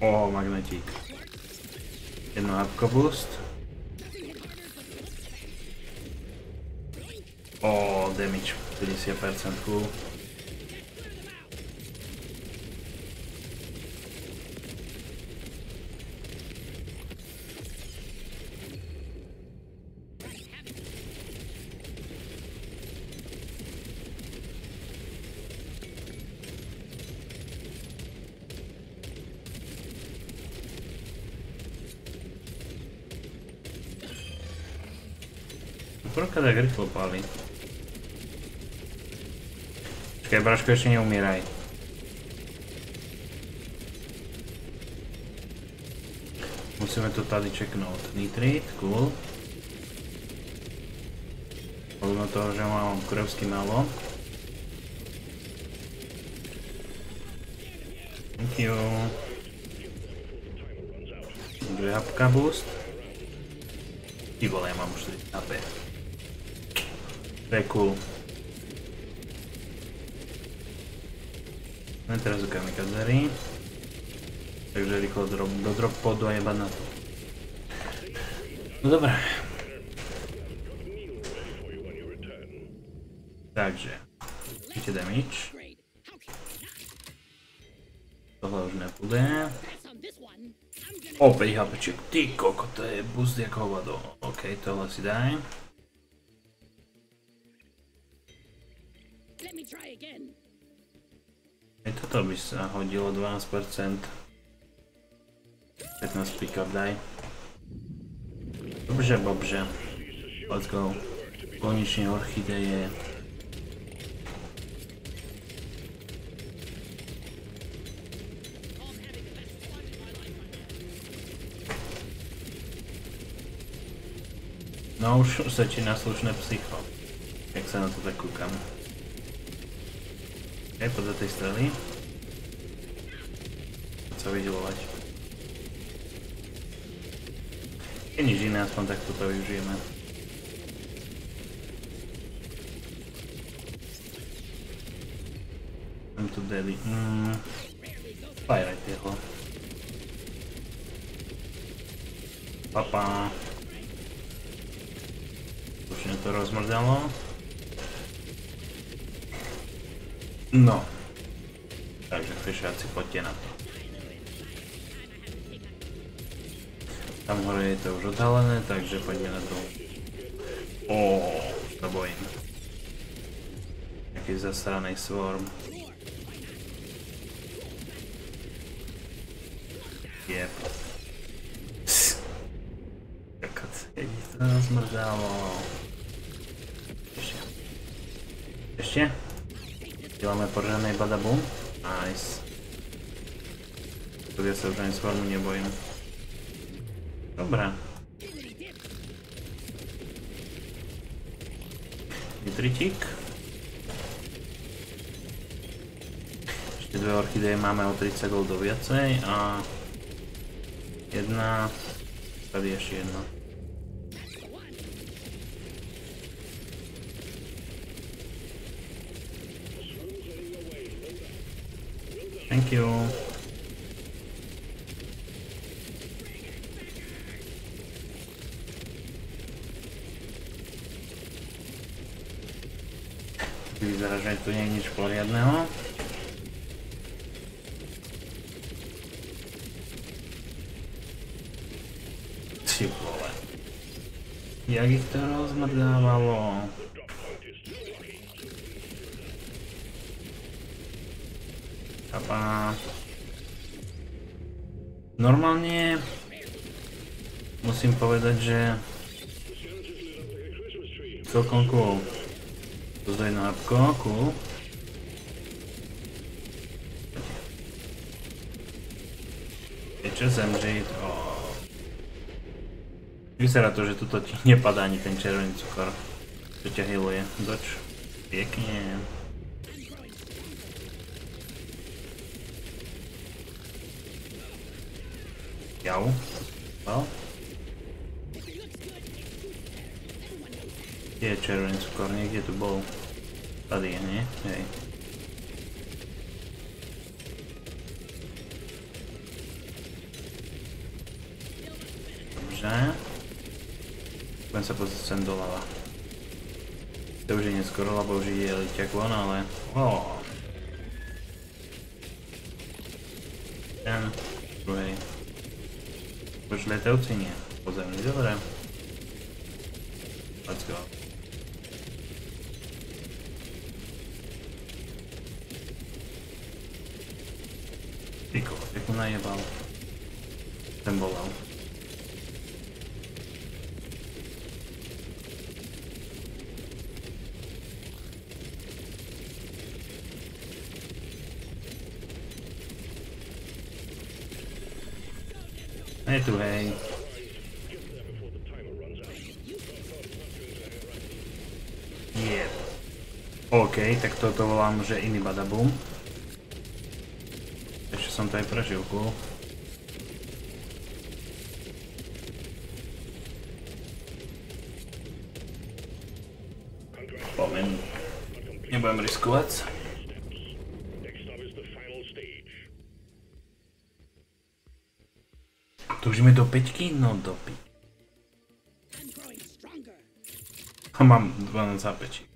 O, magnetík. Jedno hapko boost. O, damage 50% cool. Tak rýchlo páli. Počkaj, Braško, ešte neumieraj. Musíme to tady čeknúť. Nitrit, cool. Podľa toho, že mám krevsky málo. Thank you. Hapka boost. Ty vole, ja mám už 4 HP. To je cool. No teraz u kamikazery. Takže rýchlo drop, do drop podu a jebať na to. No dobré. Takže. Ešte damage. Tohle už nepůjde. pass on this one? I'm gonna O, 5 HPček. Ty koko, to je boost jak hovado. OK, tohle si daj. Hodilo 12%. 15 pick-up daj. Dobře, bobže. Let's go. Konečne orchideje. No už začíná slušné psycho. Jak sa na to tak kúkam. Hej, podľa tej strely. Sa vyhelovať. Je nič iné, aspoň takto to využijeme. Mám tu daily. Mm. Fire jeho. Papa. Mňa to rozmrdalo. No. Takže fešáci, poďte na to. Tam hore je to už odhalené, takže poďme na to. Ó, to bojím. Taký zasranej swarm. Jep. Jak ich to rozmrdalo. Ešte. Ešte? Děláme pořádnej badabum. Nice. Tady ja sa už ani swarmu nebojím. Dobré. Nitritík. Ešte dve orchideje máme o 30 goldov viacej a jedna, tady ešte jedna. Thank you. Vyzerá, že tu nie je nič poriadného. Ty vole. Jak ich to rozmrdávalo. Kapá. Normálne musím povedať, že celkom cool. To je na apko, cool. Je čo zemřít? Oh. Vyzerá to, že tuto ti <laughs> nepadá ani ten červený cukor. Čo ťa healuje. Doč. Pekne. Jau. Well. Kde je červený cukor? Niekde tu bol. Tady je, nie? Hej. Dobře. Budem sa pozrieť sem doľava. To už je neskoro, lebo už ide liťak von, ale... Oh. Ten, druhej. Už letevci nie. Pozemný, dobre. Let's go. Tyko, jak mu najebal. Ten bolel. Je tu, hej. Jep. OK, tak toto volám, že iný badabum. Ešte som to aj prežil, cool. Poviem. Nebudem riskovať. Stage. Túžime do peťky? No do. A mám 12 zápečí. Ó,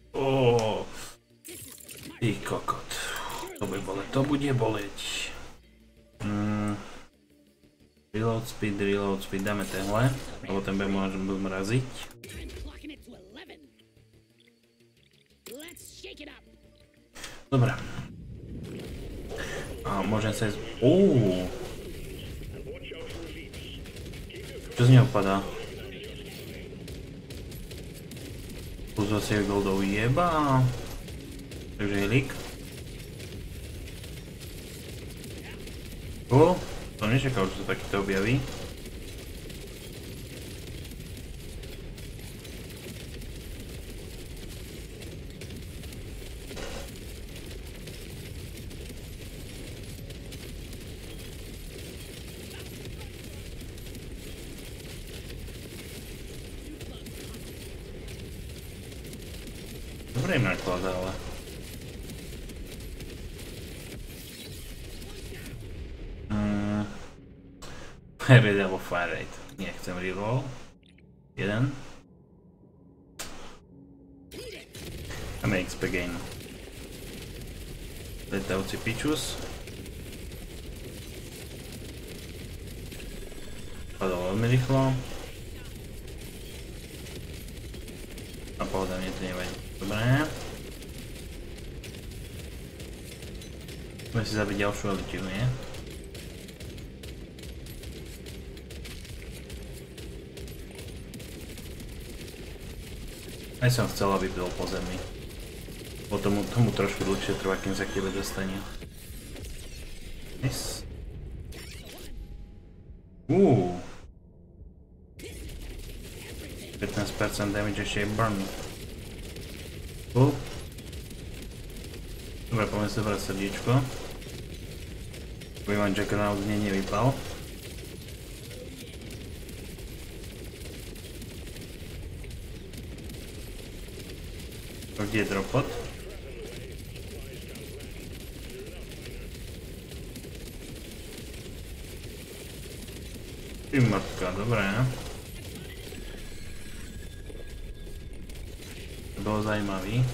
speed, reload speed, dáme tenhle, lebo ten bude môžem mraziť. I'm clocking it to 11. Let's shake it up. Dobre. A môžem sa ísť... Čo z neho padá? Plus 20 goldov jeba. Takže helik. Cool. Som nečakal, že sa takýto objaví. Dobre im nakladá, ale... Mm. Alebo Fire Rate. Nechcem reroll. Jeden. Máme XP gain. Letajúci pičus. Padol veľmi rýchlo. A pohoda, mne to nevadí. Dobre. Musíme si zabiť ďalšiu elitiu, nie? Aj som chcel, aby byl po zemi. Po tomu, tomu trošku dlhšie trvá, kým sa k tebe dostane. Nice. Uuu. 15% damage ešte je burn. Cool. Dobre, poďme si zobrať srdiečko. Juggernaut z nej nevypal. Kde je dropot? Ty matka, dobré. To bolo zajímavý.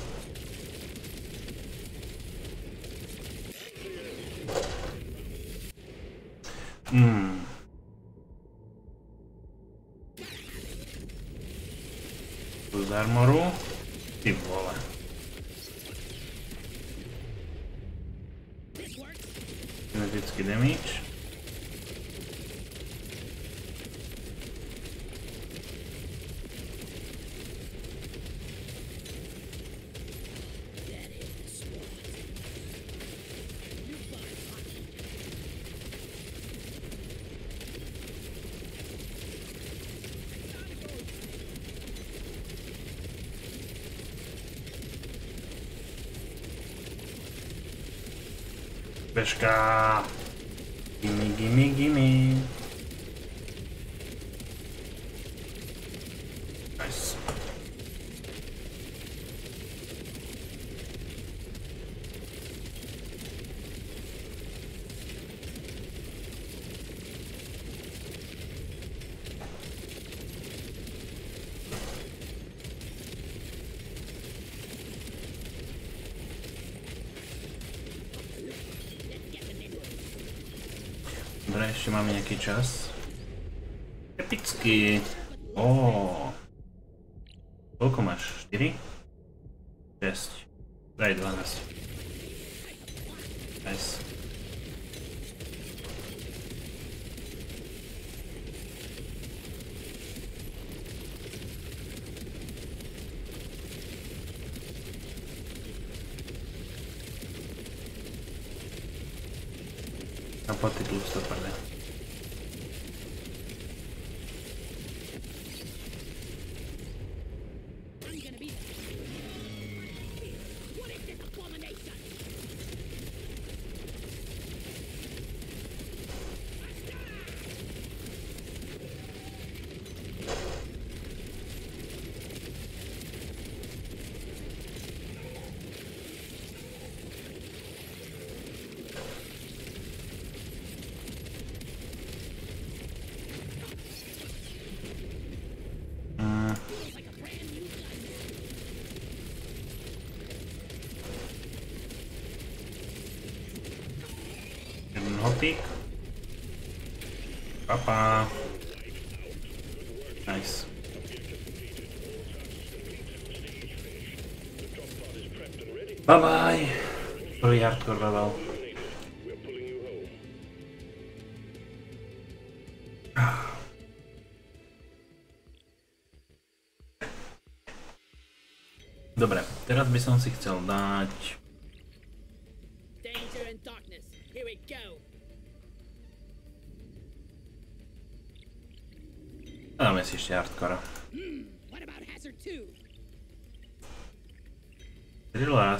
Gimme, gimme, gimme. Ešte máme nejaký čas. Epický. Ó. Koľko máš? 4? 6. Daj 12. Nice. A poty plus to padne. Hotik. Papa. Nice. Bye bye. Prvý hardcore level. <sighs> Dobre, teraz by som si chcel dať...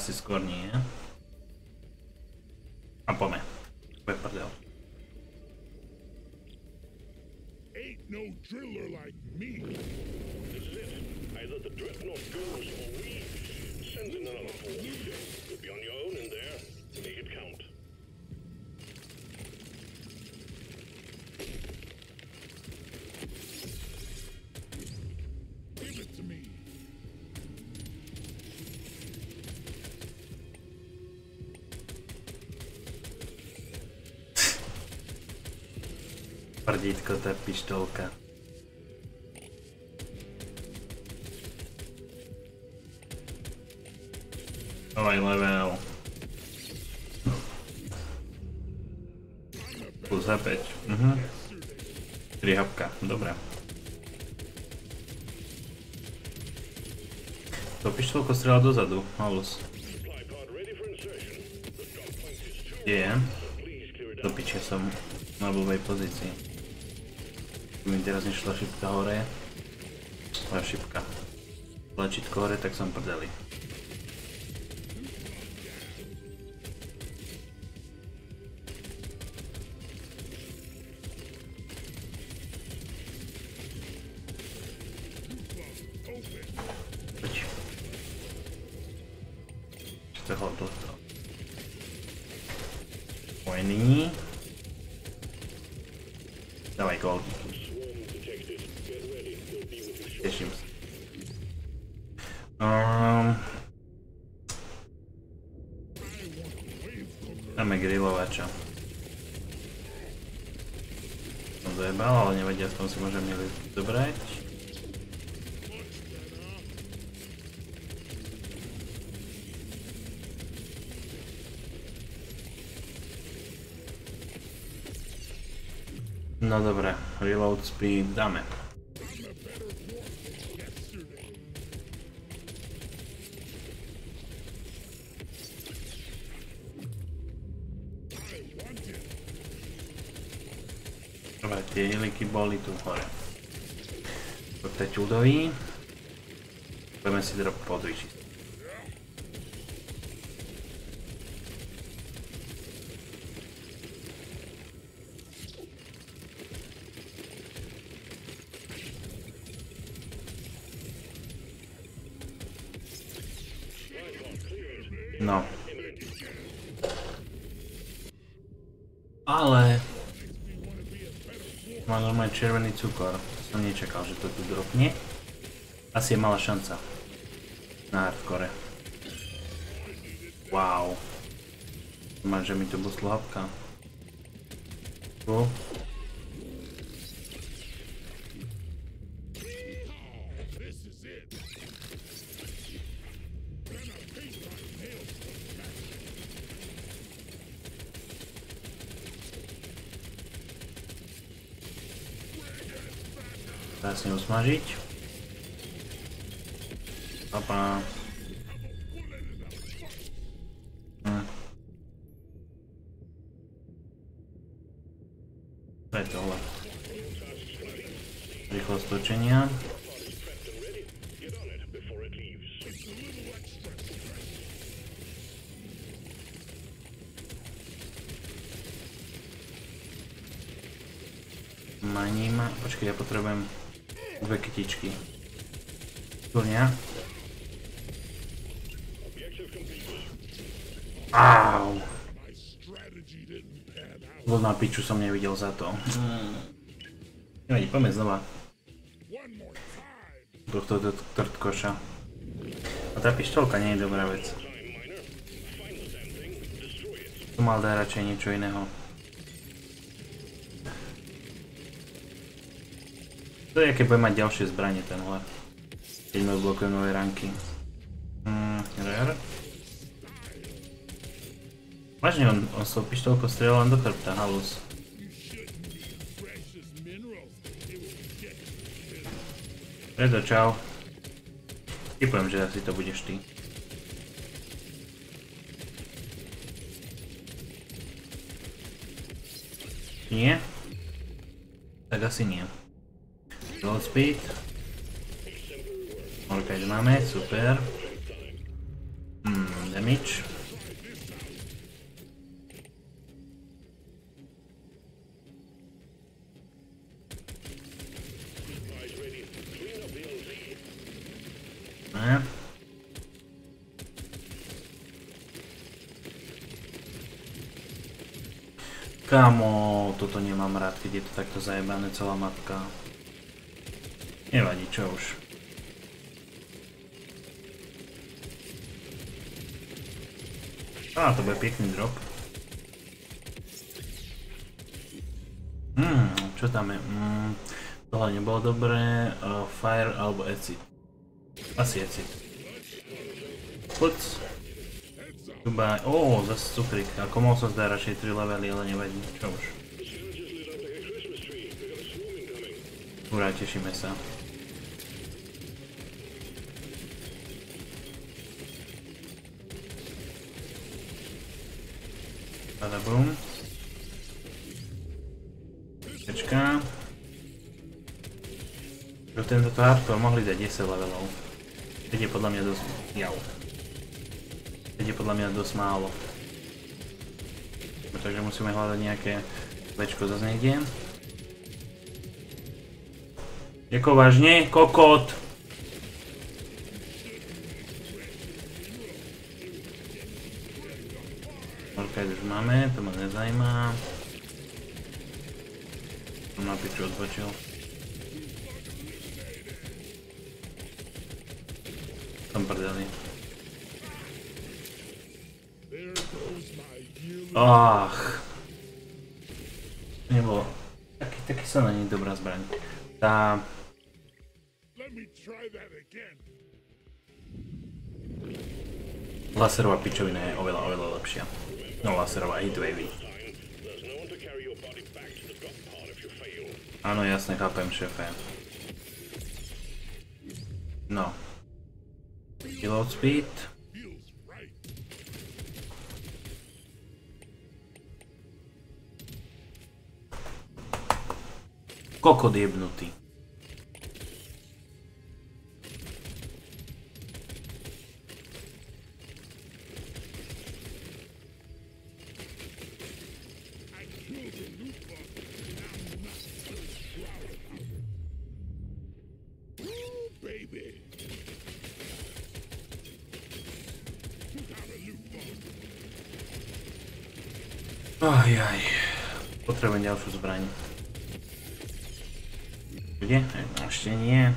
asi skôr nie. Prdítko, to je pištolka. Nový level. Plus H5. Mhm. 3 hapka, dobre. To pištolko strieľa dozadu, halus. Too Je, do piče som na blbej pozícii. Teraz nešla šipka hore. Ale šipka. Tlačítko hore, tak som prdeli. No dobre, reload speed dáme. Dobre, tie heliky boli tu hore. Poďte čudoví. Budeme si drop podvyčiť. No. Ale... Má normálne červený cukor. Som nečakal, že to tu dropne. Asi je malá šanca. Na hardcore. Wow. Má, že mi to buslo hapka. Tu. Krásne usmažiť. Papa. Hm. To je tohle. Rýchlosť točenia. Get on it before it leaves. Maním. Počkej, ja potrebujem kytičky. Turnia. Au. Bol na piču som nevidel za to. Nevadí, poďme znova. Tohto trtkoša. A tá pištolka nie je dobrá vec. Tu mal dať radšej niečo iného. To je, keď bude mať ďalšie zbranie ten hore. Keď ma blokujem nové ranky. Mm, rare. Vážne, on, on s tou pištolkou strieľal len do chrbta, halus. Predo, čau. Typujem, že asi to budeš ty. Nie? Tak asi nie. Gold speed. Orkide máme, super. Hmm, damage. Kámo, toto nemám rád, keď je to takto zajebané celá mapka. Nevadí, čo už. Á, to bude pekný drop. Hmm, čo tam je? Hmm, tohle nebolo dobré. Uh, fire alebo acid. Asi acid. Poď. Goodbye. Ó, zase cukrík. Ako mohol som zdať radšej 3 levely, ale nevadí. Čo už. Hurá, tešíme sa. Hardcore mohli dať 10 levelov. Teď je podľa mňa dosť... Jau. Teď je podľa mňa dosť málo. Takže musíme hľadať nejaké večko zase niekde. Jako vážne? Kokot! Orkide už máme, to ma nezajímá. Som na piču odbočil. Ach. Nebolo. Taký, taký sa není dobrá zbraň. Tá... Laserová pičovina je oveľa, oveľa lepšia. No, laserová fail. Áno, jasne, chápem, šéfe. No. Reload speed. A loot bug. Ajaj. Potrebujem ďalšiu zbraň. Kde? E, Ešte nie.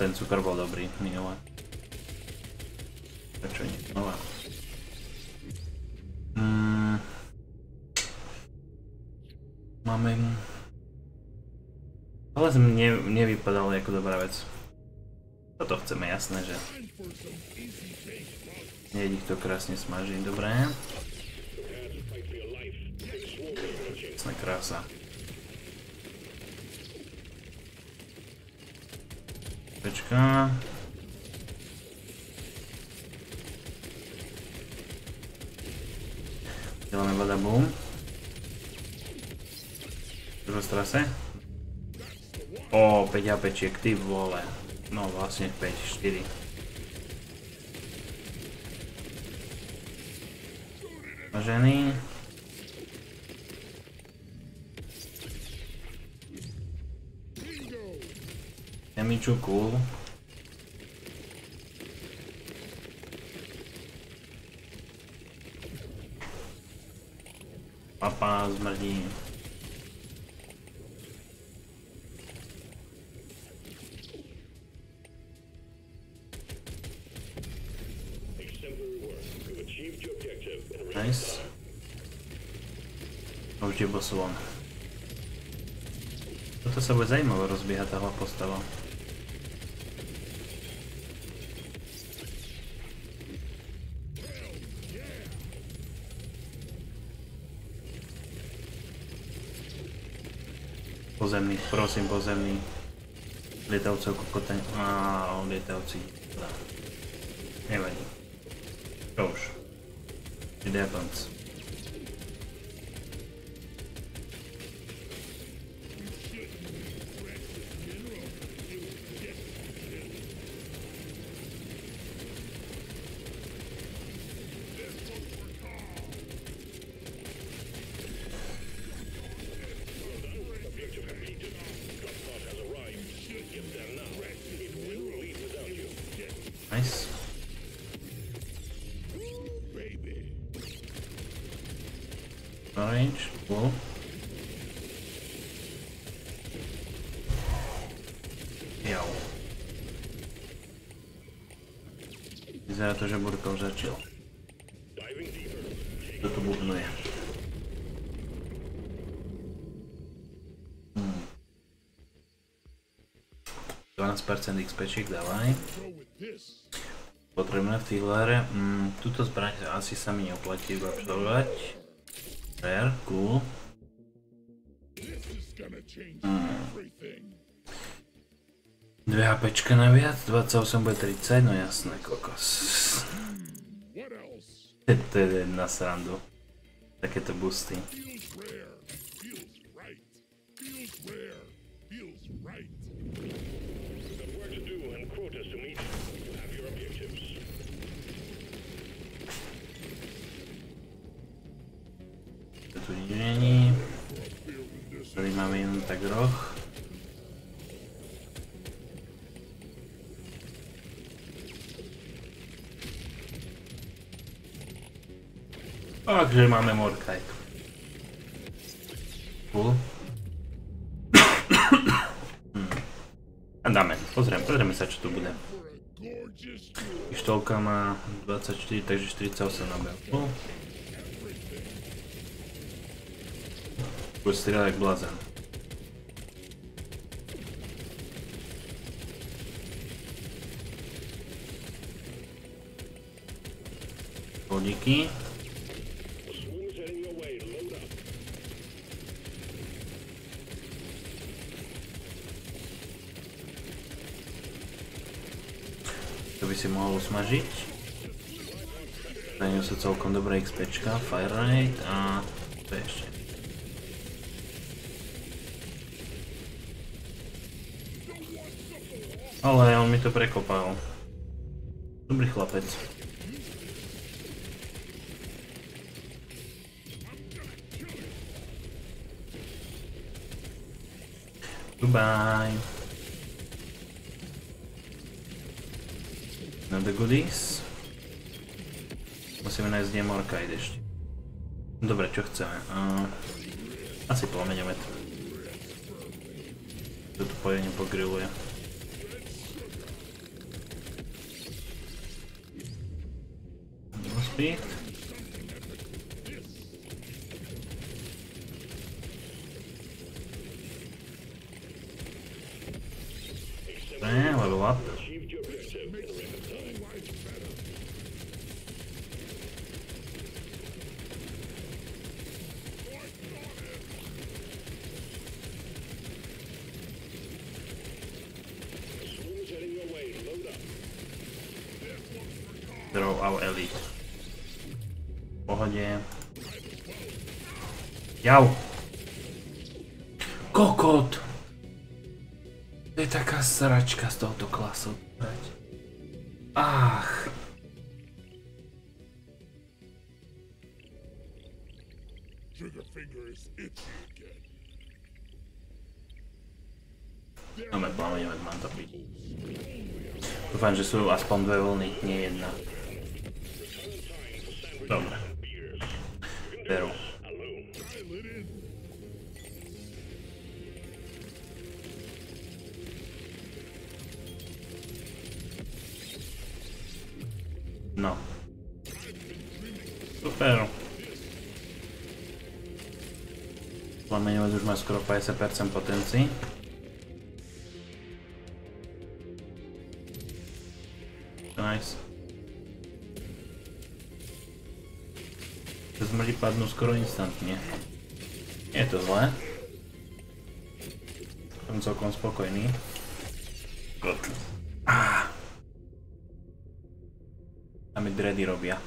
Ten cukor bol dobrý minule. Prečo nie? Znova. Mm. Máme... Ale ne, nevypadal ako dobrá vec. Toto chceme, jasné, že... Ich to krásne smaží, dobré. Jasná krása. Pečka. Děláme badaboom. Druhé strase. O, 5 apečiek, ty vole. No vlastne 5, 4. Ženy. Emiču, cool. Papa zmrdí. Nice. A Už je boss von. Toto sa bude zajímavé rozbiehať tá postava. Prosím, pozemný. Lietavcov kokoteň. Á, lietavci. Nevadí. Čo už? It happens. Nice. Baby. Orange, cool. Jau. Vyzerá to, že Burkov začal. Diving deeper. Kto tu bubnuje? Hmm. 12% XP, dávaj. Potrebné v tých lére. Mm, túto zbraň asi sa mi neoplatí vylepšovať. Fair, cool. Everything. 2 HPčka naviac, 28 bude 30, no jasné, kokos. <laughs> To je na srandu. Takéto boosty. Tak roh. Takže máme Morkite. Cool. A dáme, pozriem, pozrieme sa, čo tu bude. Pištolka má 24, takže 48 na belku. Bude strieľať jak up. To by si mohol usmažiť. Daňujú sa celkom dobré XPčka, fire rate a to ešte. Ale on mi to prekopal. Dobrý chlapec. Goodbye. Na the goodies. Musíme nájsť kde Morkite ešte. Dobre, čo chceme? Uh, asi plameňomet. To tu pojene pogriluje. No Elite. V pohode. Jau. Kokot! To je taká sračka z tohoto klasu. Ach. Trigger finger is mám to piť. Dúfam, že sú aspoň dve vlny, nie jedna. Dobre. Beru. No. Super. Plameňovec už má skoro 50% potencií. Nice. Tie Zmrdi padnú skoro instantne. Je to zlé. Som celkom spokojný. A mi dready robia.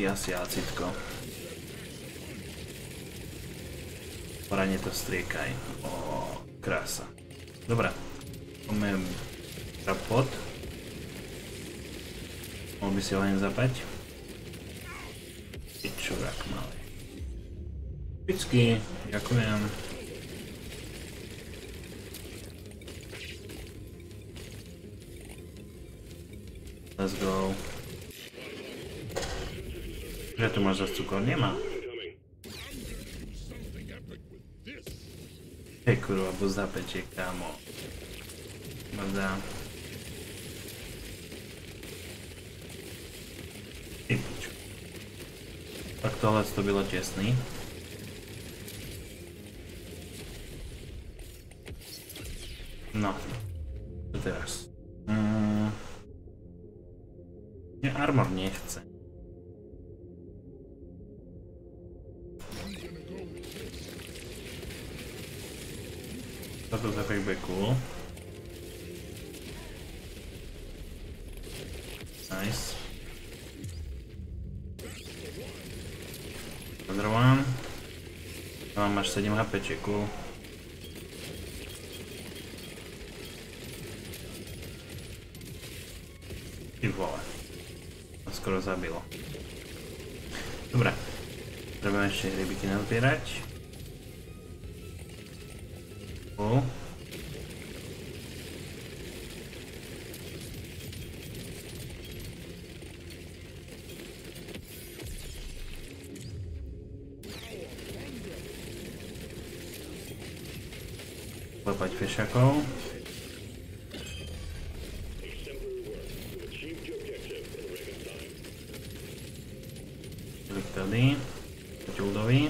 Dáme si asi acitko. Porane to striekaj. Ó, krása. Dobre. Poďme pod. Mohol by si ho len zapať? Ty čurák malý. Picky, ďakujem. Let's go. Že cukor? Nemá. Hej kurva, bo zapečie, kámo. Mrdá. Ty piču. Tak tohle to bylo těsný. Toto bude cool. Nice. Podrovám. Mám až 7 HP, cool. Ty vole. Ma skoro zabilo. Dobre. Treba ešte rybiky nazbierať. Cool. Klepať fešakov. Klik tady. Poď ľudový.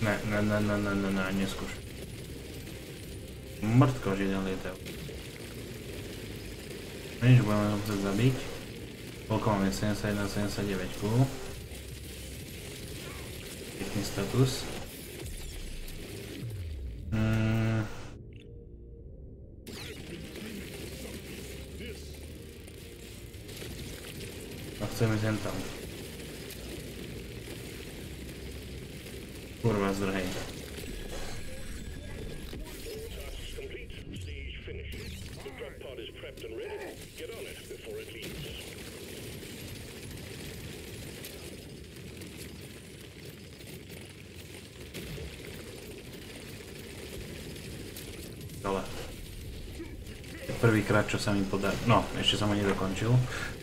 Ne, ne, ne, ne, ne, ne, ne, neskúš. Mrtko, že nelietajú. Nič, budeme ho musieť zabiť. Koľko máme? 71, 79, cool. Pekný status. Mm. A chceme sem tam. Kurva zdrhej. Tasks complete. Stage finished. The drop pod is prepped and ready. Get on it before it leaves. Dole. Prvýkrát, čo sa mi podá... No, ešte som ho nedokončil,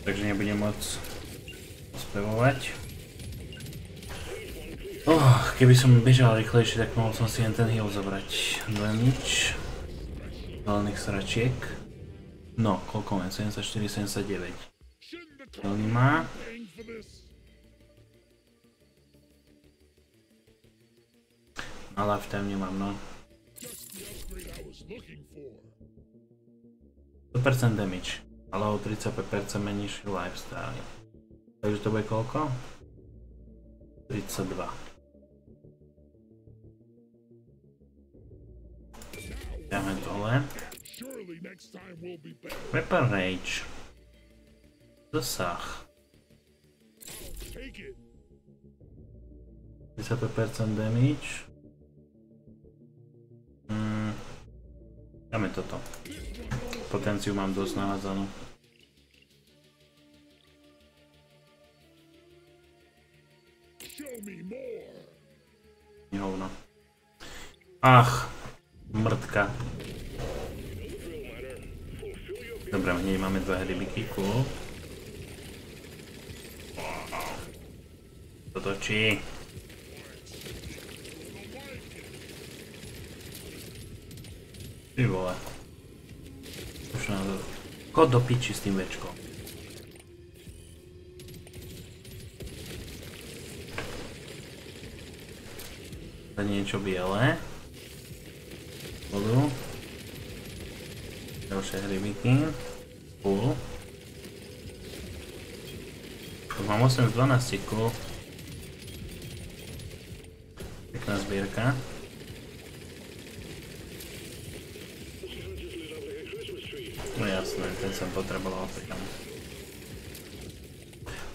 takže nebudem môcť spevovať. Oh, keby som bežal rýchlejšie, tak mohol som si len ten heal zobrať. Dve nič. Zelených sračiek. No, koľko mám? 74, 79. Shouldn't the Veľmi má. paying for this? A lifetime nemám, no. Just looking for? 100% damage, ale o 35% menší lifestyle. Takže to bude koľko? 32. Dáme dole. Weapon Rage. Dosah. Take it. 35% damage. Mm. Dáme toto. Potenciu mám dosť nahadzanú. Show me more. Hovno. Ach, mrtka. Dobre, hneď máme dva hrybiky, cool. To točí. Ty vole. Už na to... Chod do tým večkom. To niečo biele. Vodu. Ďalšie hrybiky. Cool. Už mám 8 z 12 cool. Pekná zbierka. No jasné, ten som potreboval tam.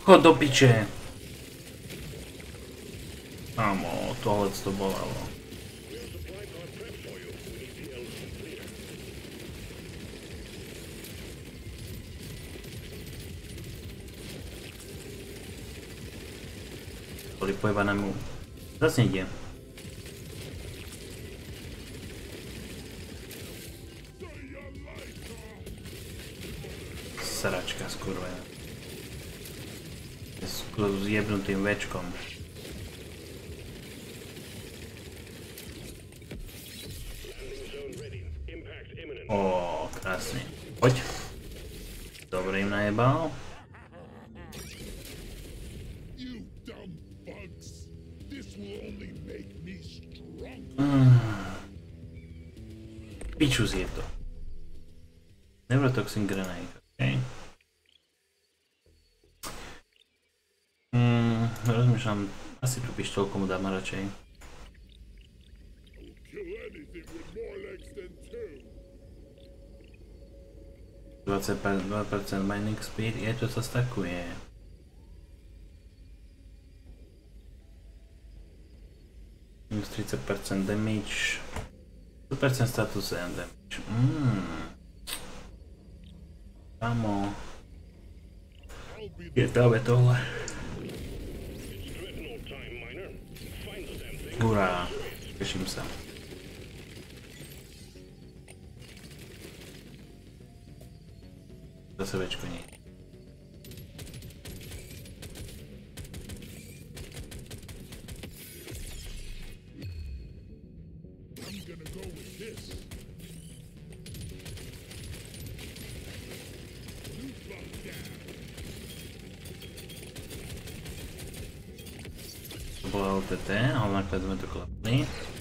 Chod do piče! Amo, tohle to bolelo. Boli pojebanému. Zase ide. S s jebnutým večkom. Ó, krásne. Poď. Dobre im najebal. Piču je to. Neurotoxin grenade, rozmýšľam, asi tú pištolku mu dáme radšej. Kill anything with more legs than two. 20%, 2% mining speed, je to sa stakuje. Minus 30% damage. 100% status and damage. Mm. Kamo. Je dáme tohle. Hurá. Teším sa. Zase večko nie. To bola LTT, ale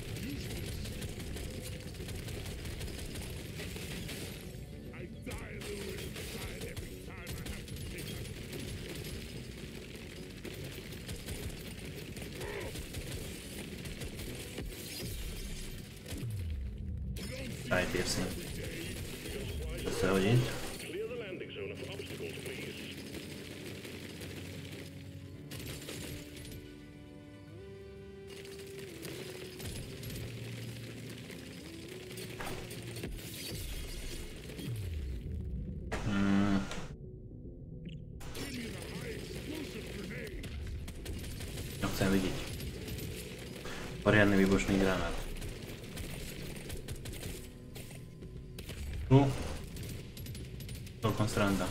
výbušný granát. Tu. Celkom sranda.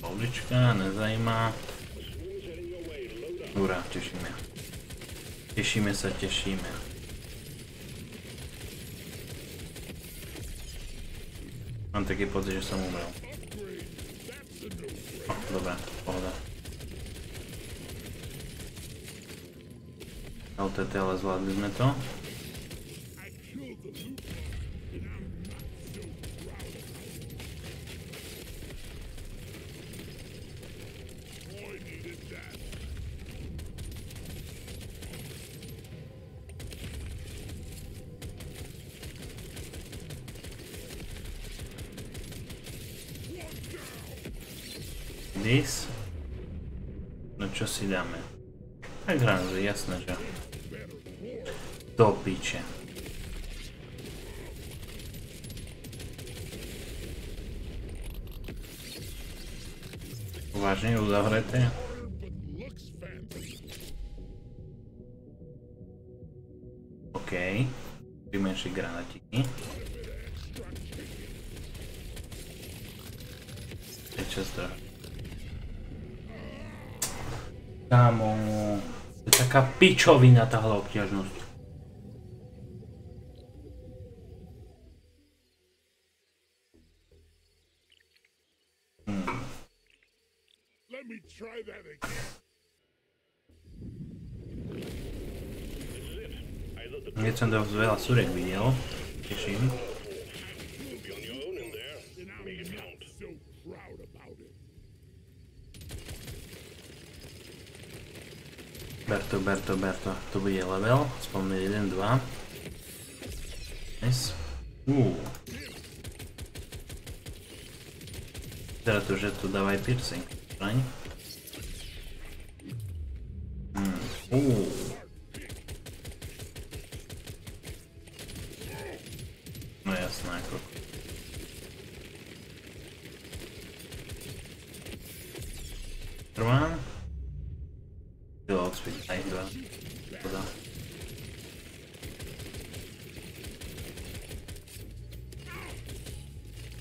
Poulička, nezajímá. Hurá, tešíme. Tešíme sa, tešíme. Mám taký pocit, že som umrel. tela azulada do metrô. pičovina táhle obťažnosť. Hmm. Let me try that again. Niečo dosť veľa surek by. Berto, Berto, Berto. To bude level. Spomne 1, 2. Nice. Uuu. Vyzerá teda to, že tu dáva aj piercing. Zbraň.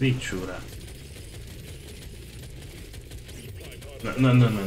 Picsúra. Ne, ne, ne, ne.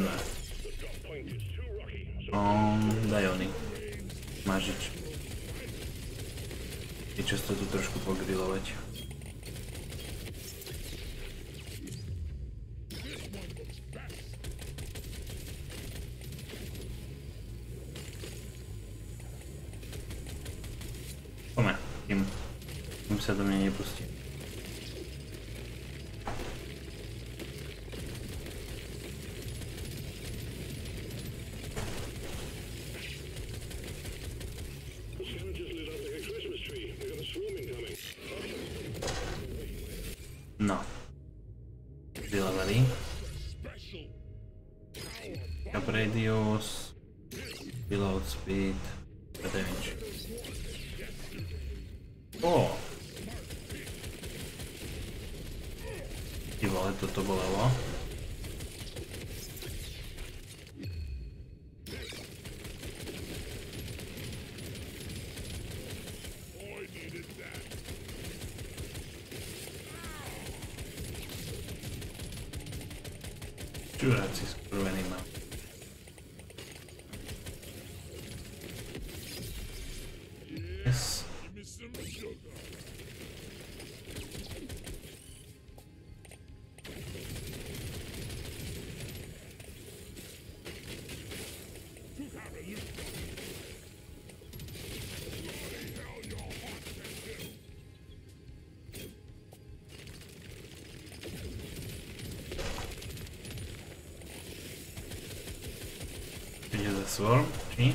Swarm, sim.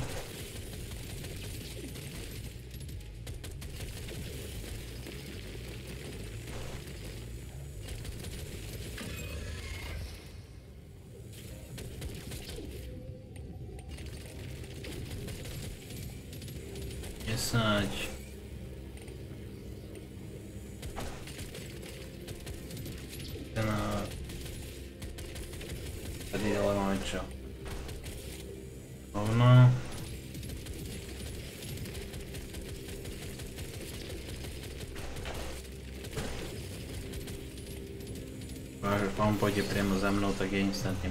Он поди прямо за мной, так я инстант не.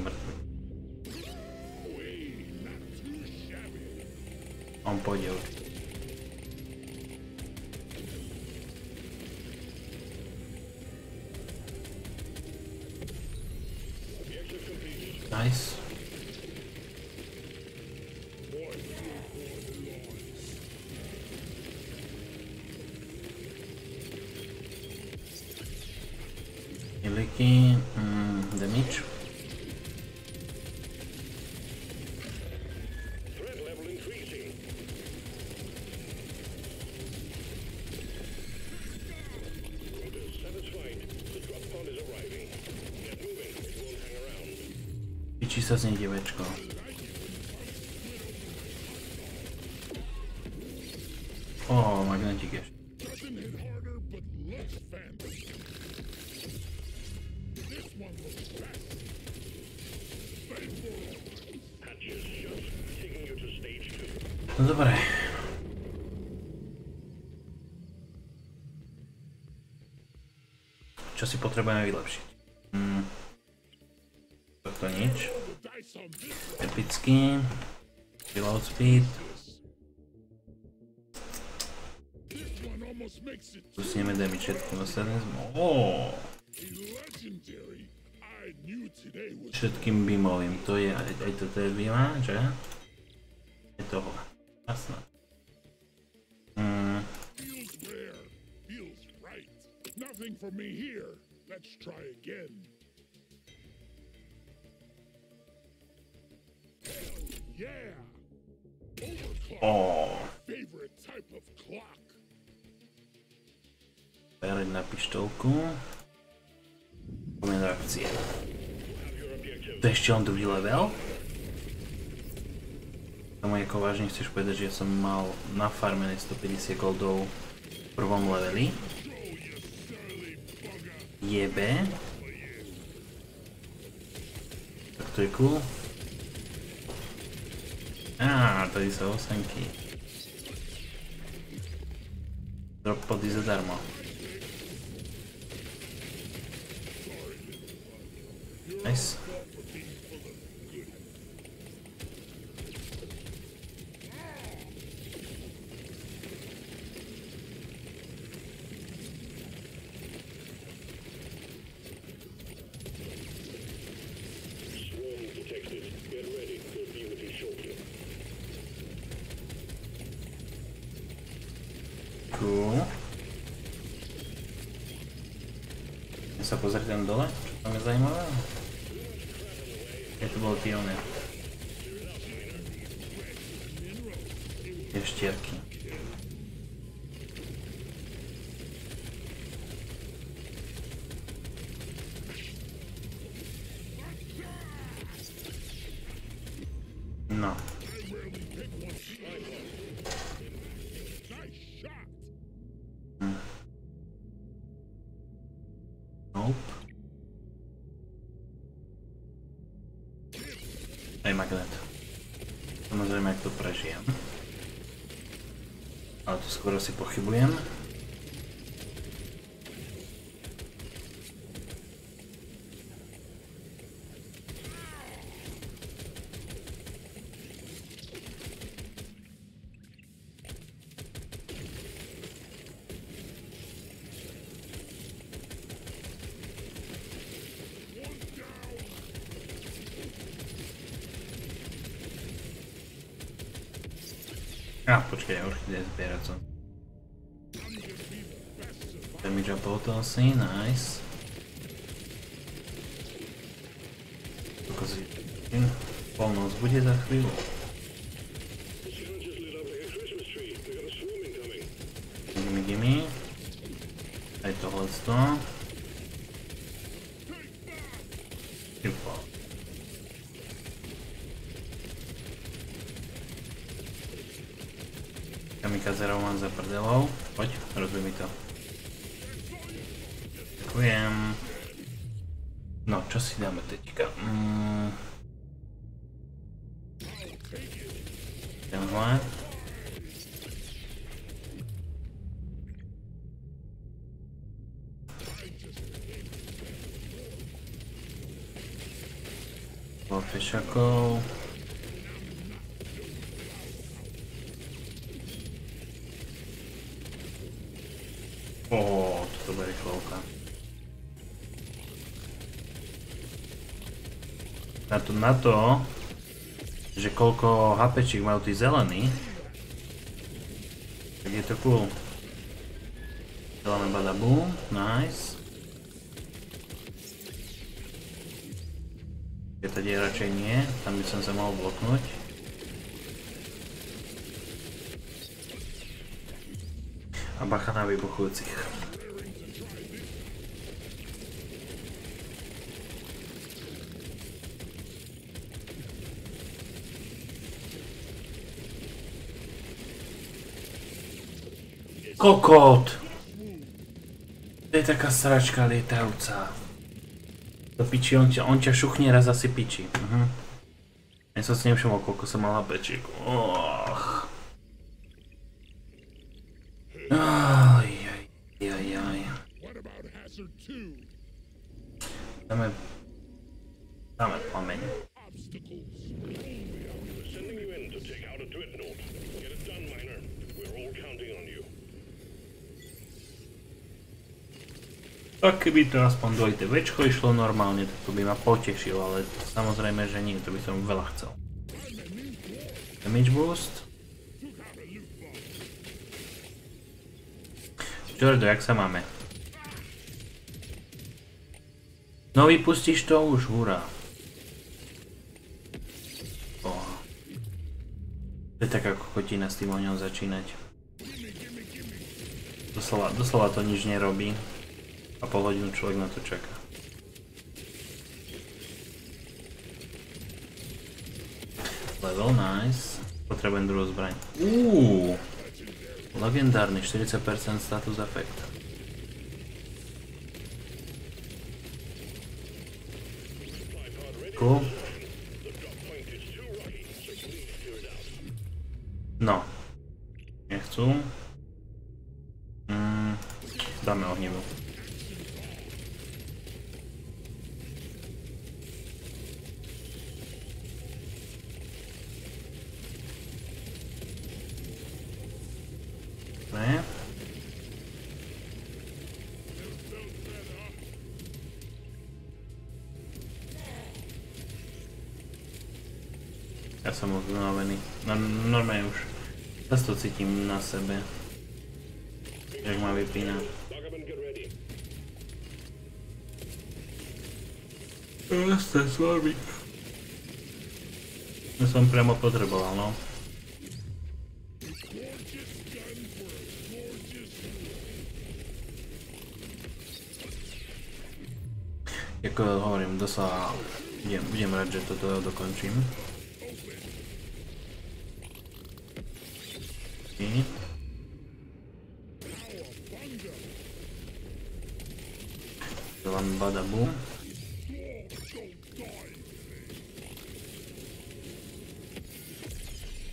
Sa z nej dievečko. Today was všetkým beamovým. To je, aj, toto je beama, že? Je toho. Jasné. Hmm. feels rare. Feels right. Nothing for me here. Let's try na pištolku. Poďme do akcie. To ešte len druhý level? Tomu ako vážne chceš povedať, že ja som mal na farme 150 goldov v prvom leveli. Jebe. Tak to je cool. Á, tady sú osenky. Drop pody zadarmo. Nice. Ale to skoro si pochybujem. Á, počkaj, orchidej zbierať som. Za chvíľu. The sun just lit up like a Christmas tree. We got a swarm incoming. Gimme, gimme. Aj tohle to. Typo. Kamikazerov mám za prdelov. Poď, rozbij mi to. Ďakujem. No, čo si dáme teďka? Mm. Na to, to, že koľko HPčík majú tí zelení, tak je to cool. Zelené bada boom, nice. Je tady radšej nie, tam by som sa mohol bloknúť. A bacha na vybuchujúcich. Kokot! To je taká sračka lietajúca. To piči, on ťa, on ťa šuchne raz asi piči. Uh-huh. Ja som si nevšimol, koľko som mal HPčiek. Och. Aj, aj, aj, aj. What about Hazard 2? Dáme... Dáme plameň. Obstacles. We're sending you in to take out a dreadnought. Get it done, Miner. We're all counting on you. Tak keby to aspoň dvojité večko išlo normálne, tak to by ma potešilo, ale samozrejme, že nie, to by som veľa chcel. Damage boost. Jordo, jak sa máme? No vypustíš to už, hurá. O. To je tak ako chotina s tým oňom začínať. Doslova, doslova to nič nerobí. A pol hodinu človek na to čaká. Level, nice. Potrebujem druhú zbraň. Uuu. Legendárny, 40% status efekt. Cool. No. Nechcú. Mm, dáme ohnivu. Ne? Ja som už unavený. No, normálne už zase to cítim na sebe. Jak ma vypína. Buggerman, get ready. Jasne, s vami. To som priamo potreboval, no. Ako hovorím, doslova budem, budem rád, že toto dokončím. I... Len badabu.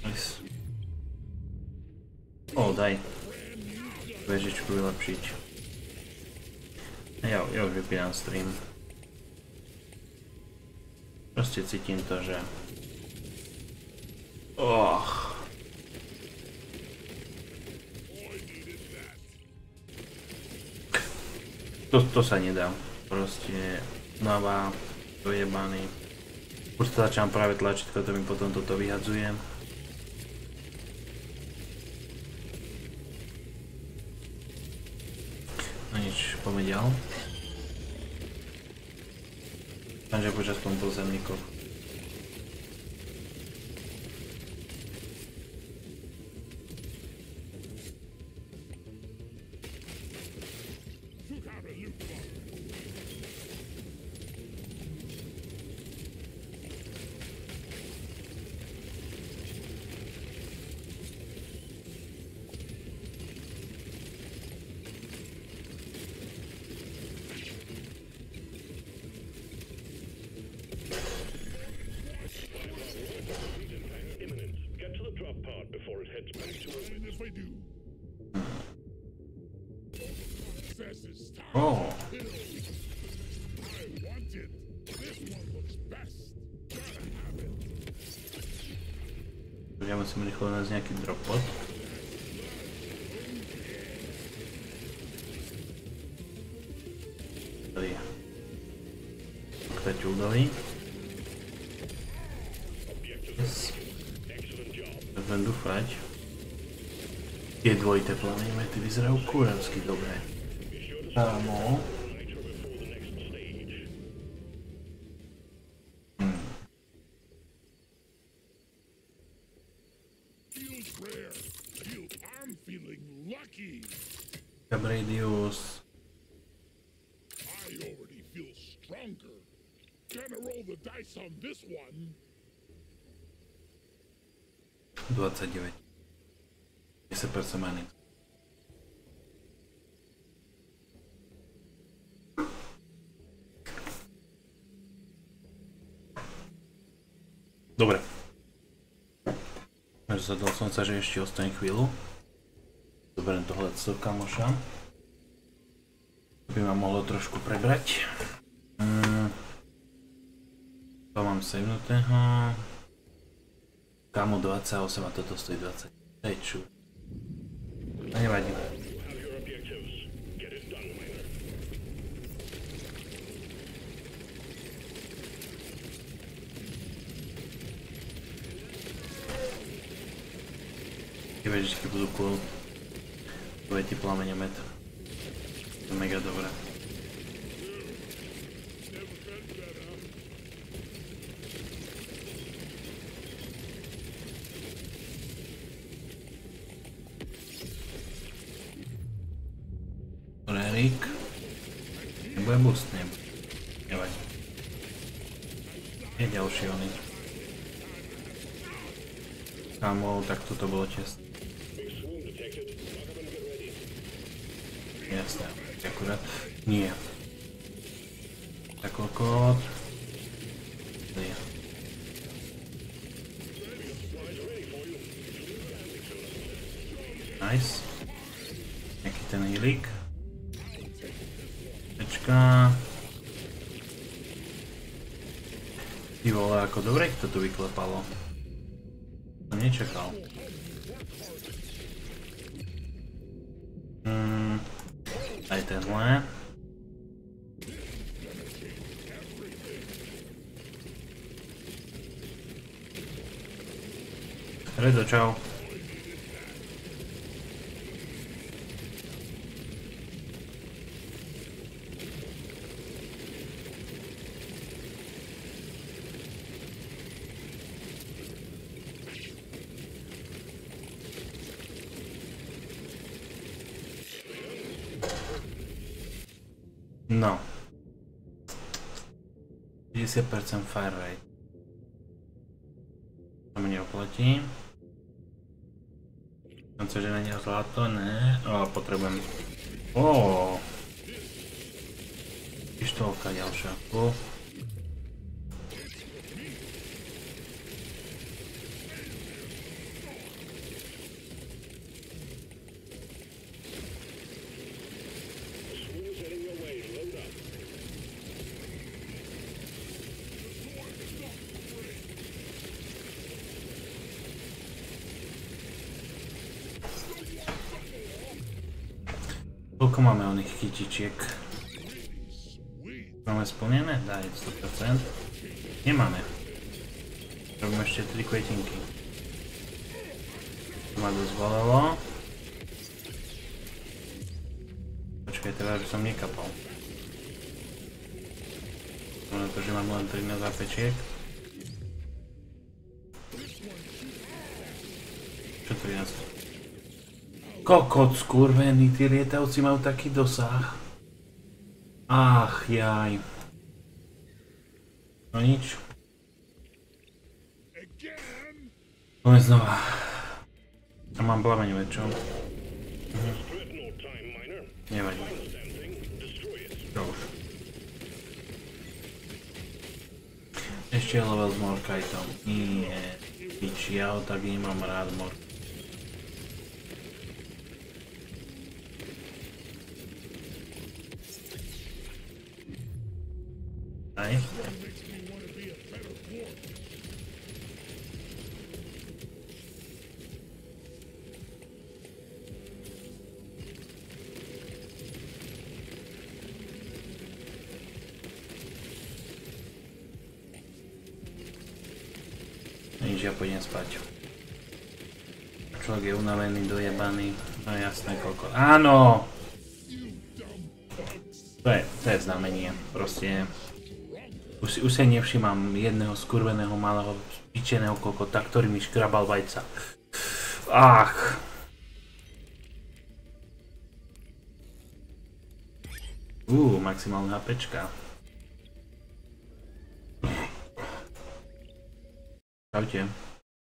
Nice. O, daj. Vežičku vylepšiť. Ja, ja už vypínam stream. Proste cítim to, že... Och. To, to sa nedá. Proste nová, dojebaný. Už to začám práve tlačítko, to mi potom toto vyhadzuje. No nič, poďme ďal. Takže počas tom nejaký dropod. Tady. Kto ľudový. Yes. Budem dúfať. Tie dvojité plameny mety vyzerajú kurevsky dobre. Kámo. before the next stage. Hm. lucky. Cabradius. I already feel stronger. Gonna roll the dice on this one. 29. 10% many. Dobre. Rozhodol som sa, že ešte ostane chvíľu. Zoberiem tohle do kamoša. By ma mohlo trošku prebrať. Mm. To mám savenutého. Kamo 28 a toto stojí 20. Hej? A nevadí. Vežičky budú cool. Bude ti plamene met. To je mega dobré. Dobre, Erik. Nebudem boost, nebudem. Nevadí. Je ďalší oný. Kámo, tak toto bolo čest. Jasné, akurát. Nie. Tak kokot. Nie. Nice. Nejaký ten healík. Pečka. Ty vole, ako dobre to tu vyklepalo. Som nečakal. Tenhle. Redo, čau. No. 50% fire rate. To mi neoplatí. Sa, že není zlato, ne. O, potrebujem... O. Pištolka ďalšia. O. Koľko máme oných chytičiek? Sweet. Máme splnené? Daj, 100%. Nemáme. Robíme ešte 3 kvetinky. To ma dozvolilo. Počkaj, teraz by som nekapal. Máme to, že mám len 13 Kokot skurvený, tí lietavci majú taký dosah. Ach, jaj. No nič. Poďme znova. A mám plameň väčšou. Miner. Nevadí. Čo už. Ešte level s Morkajtom. Nie. Pič, ja ho tak nemám rád Mork. Áno! To je, to je znamenie, proste. Už, už si nevšimám jedného skurveného malého pičeného kokota, ktorý mi škrabal vajca. Ach! Uuu, maximálne HPčka. Čaute.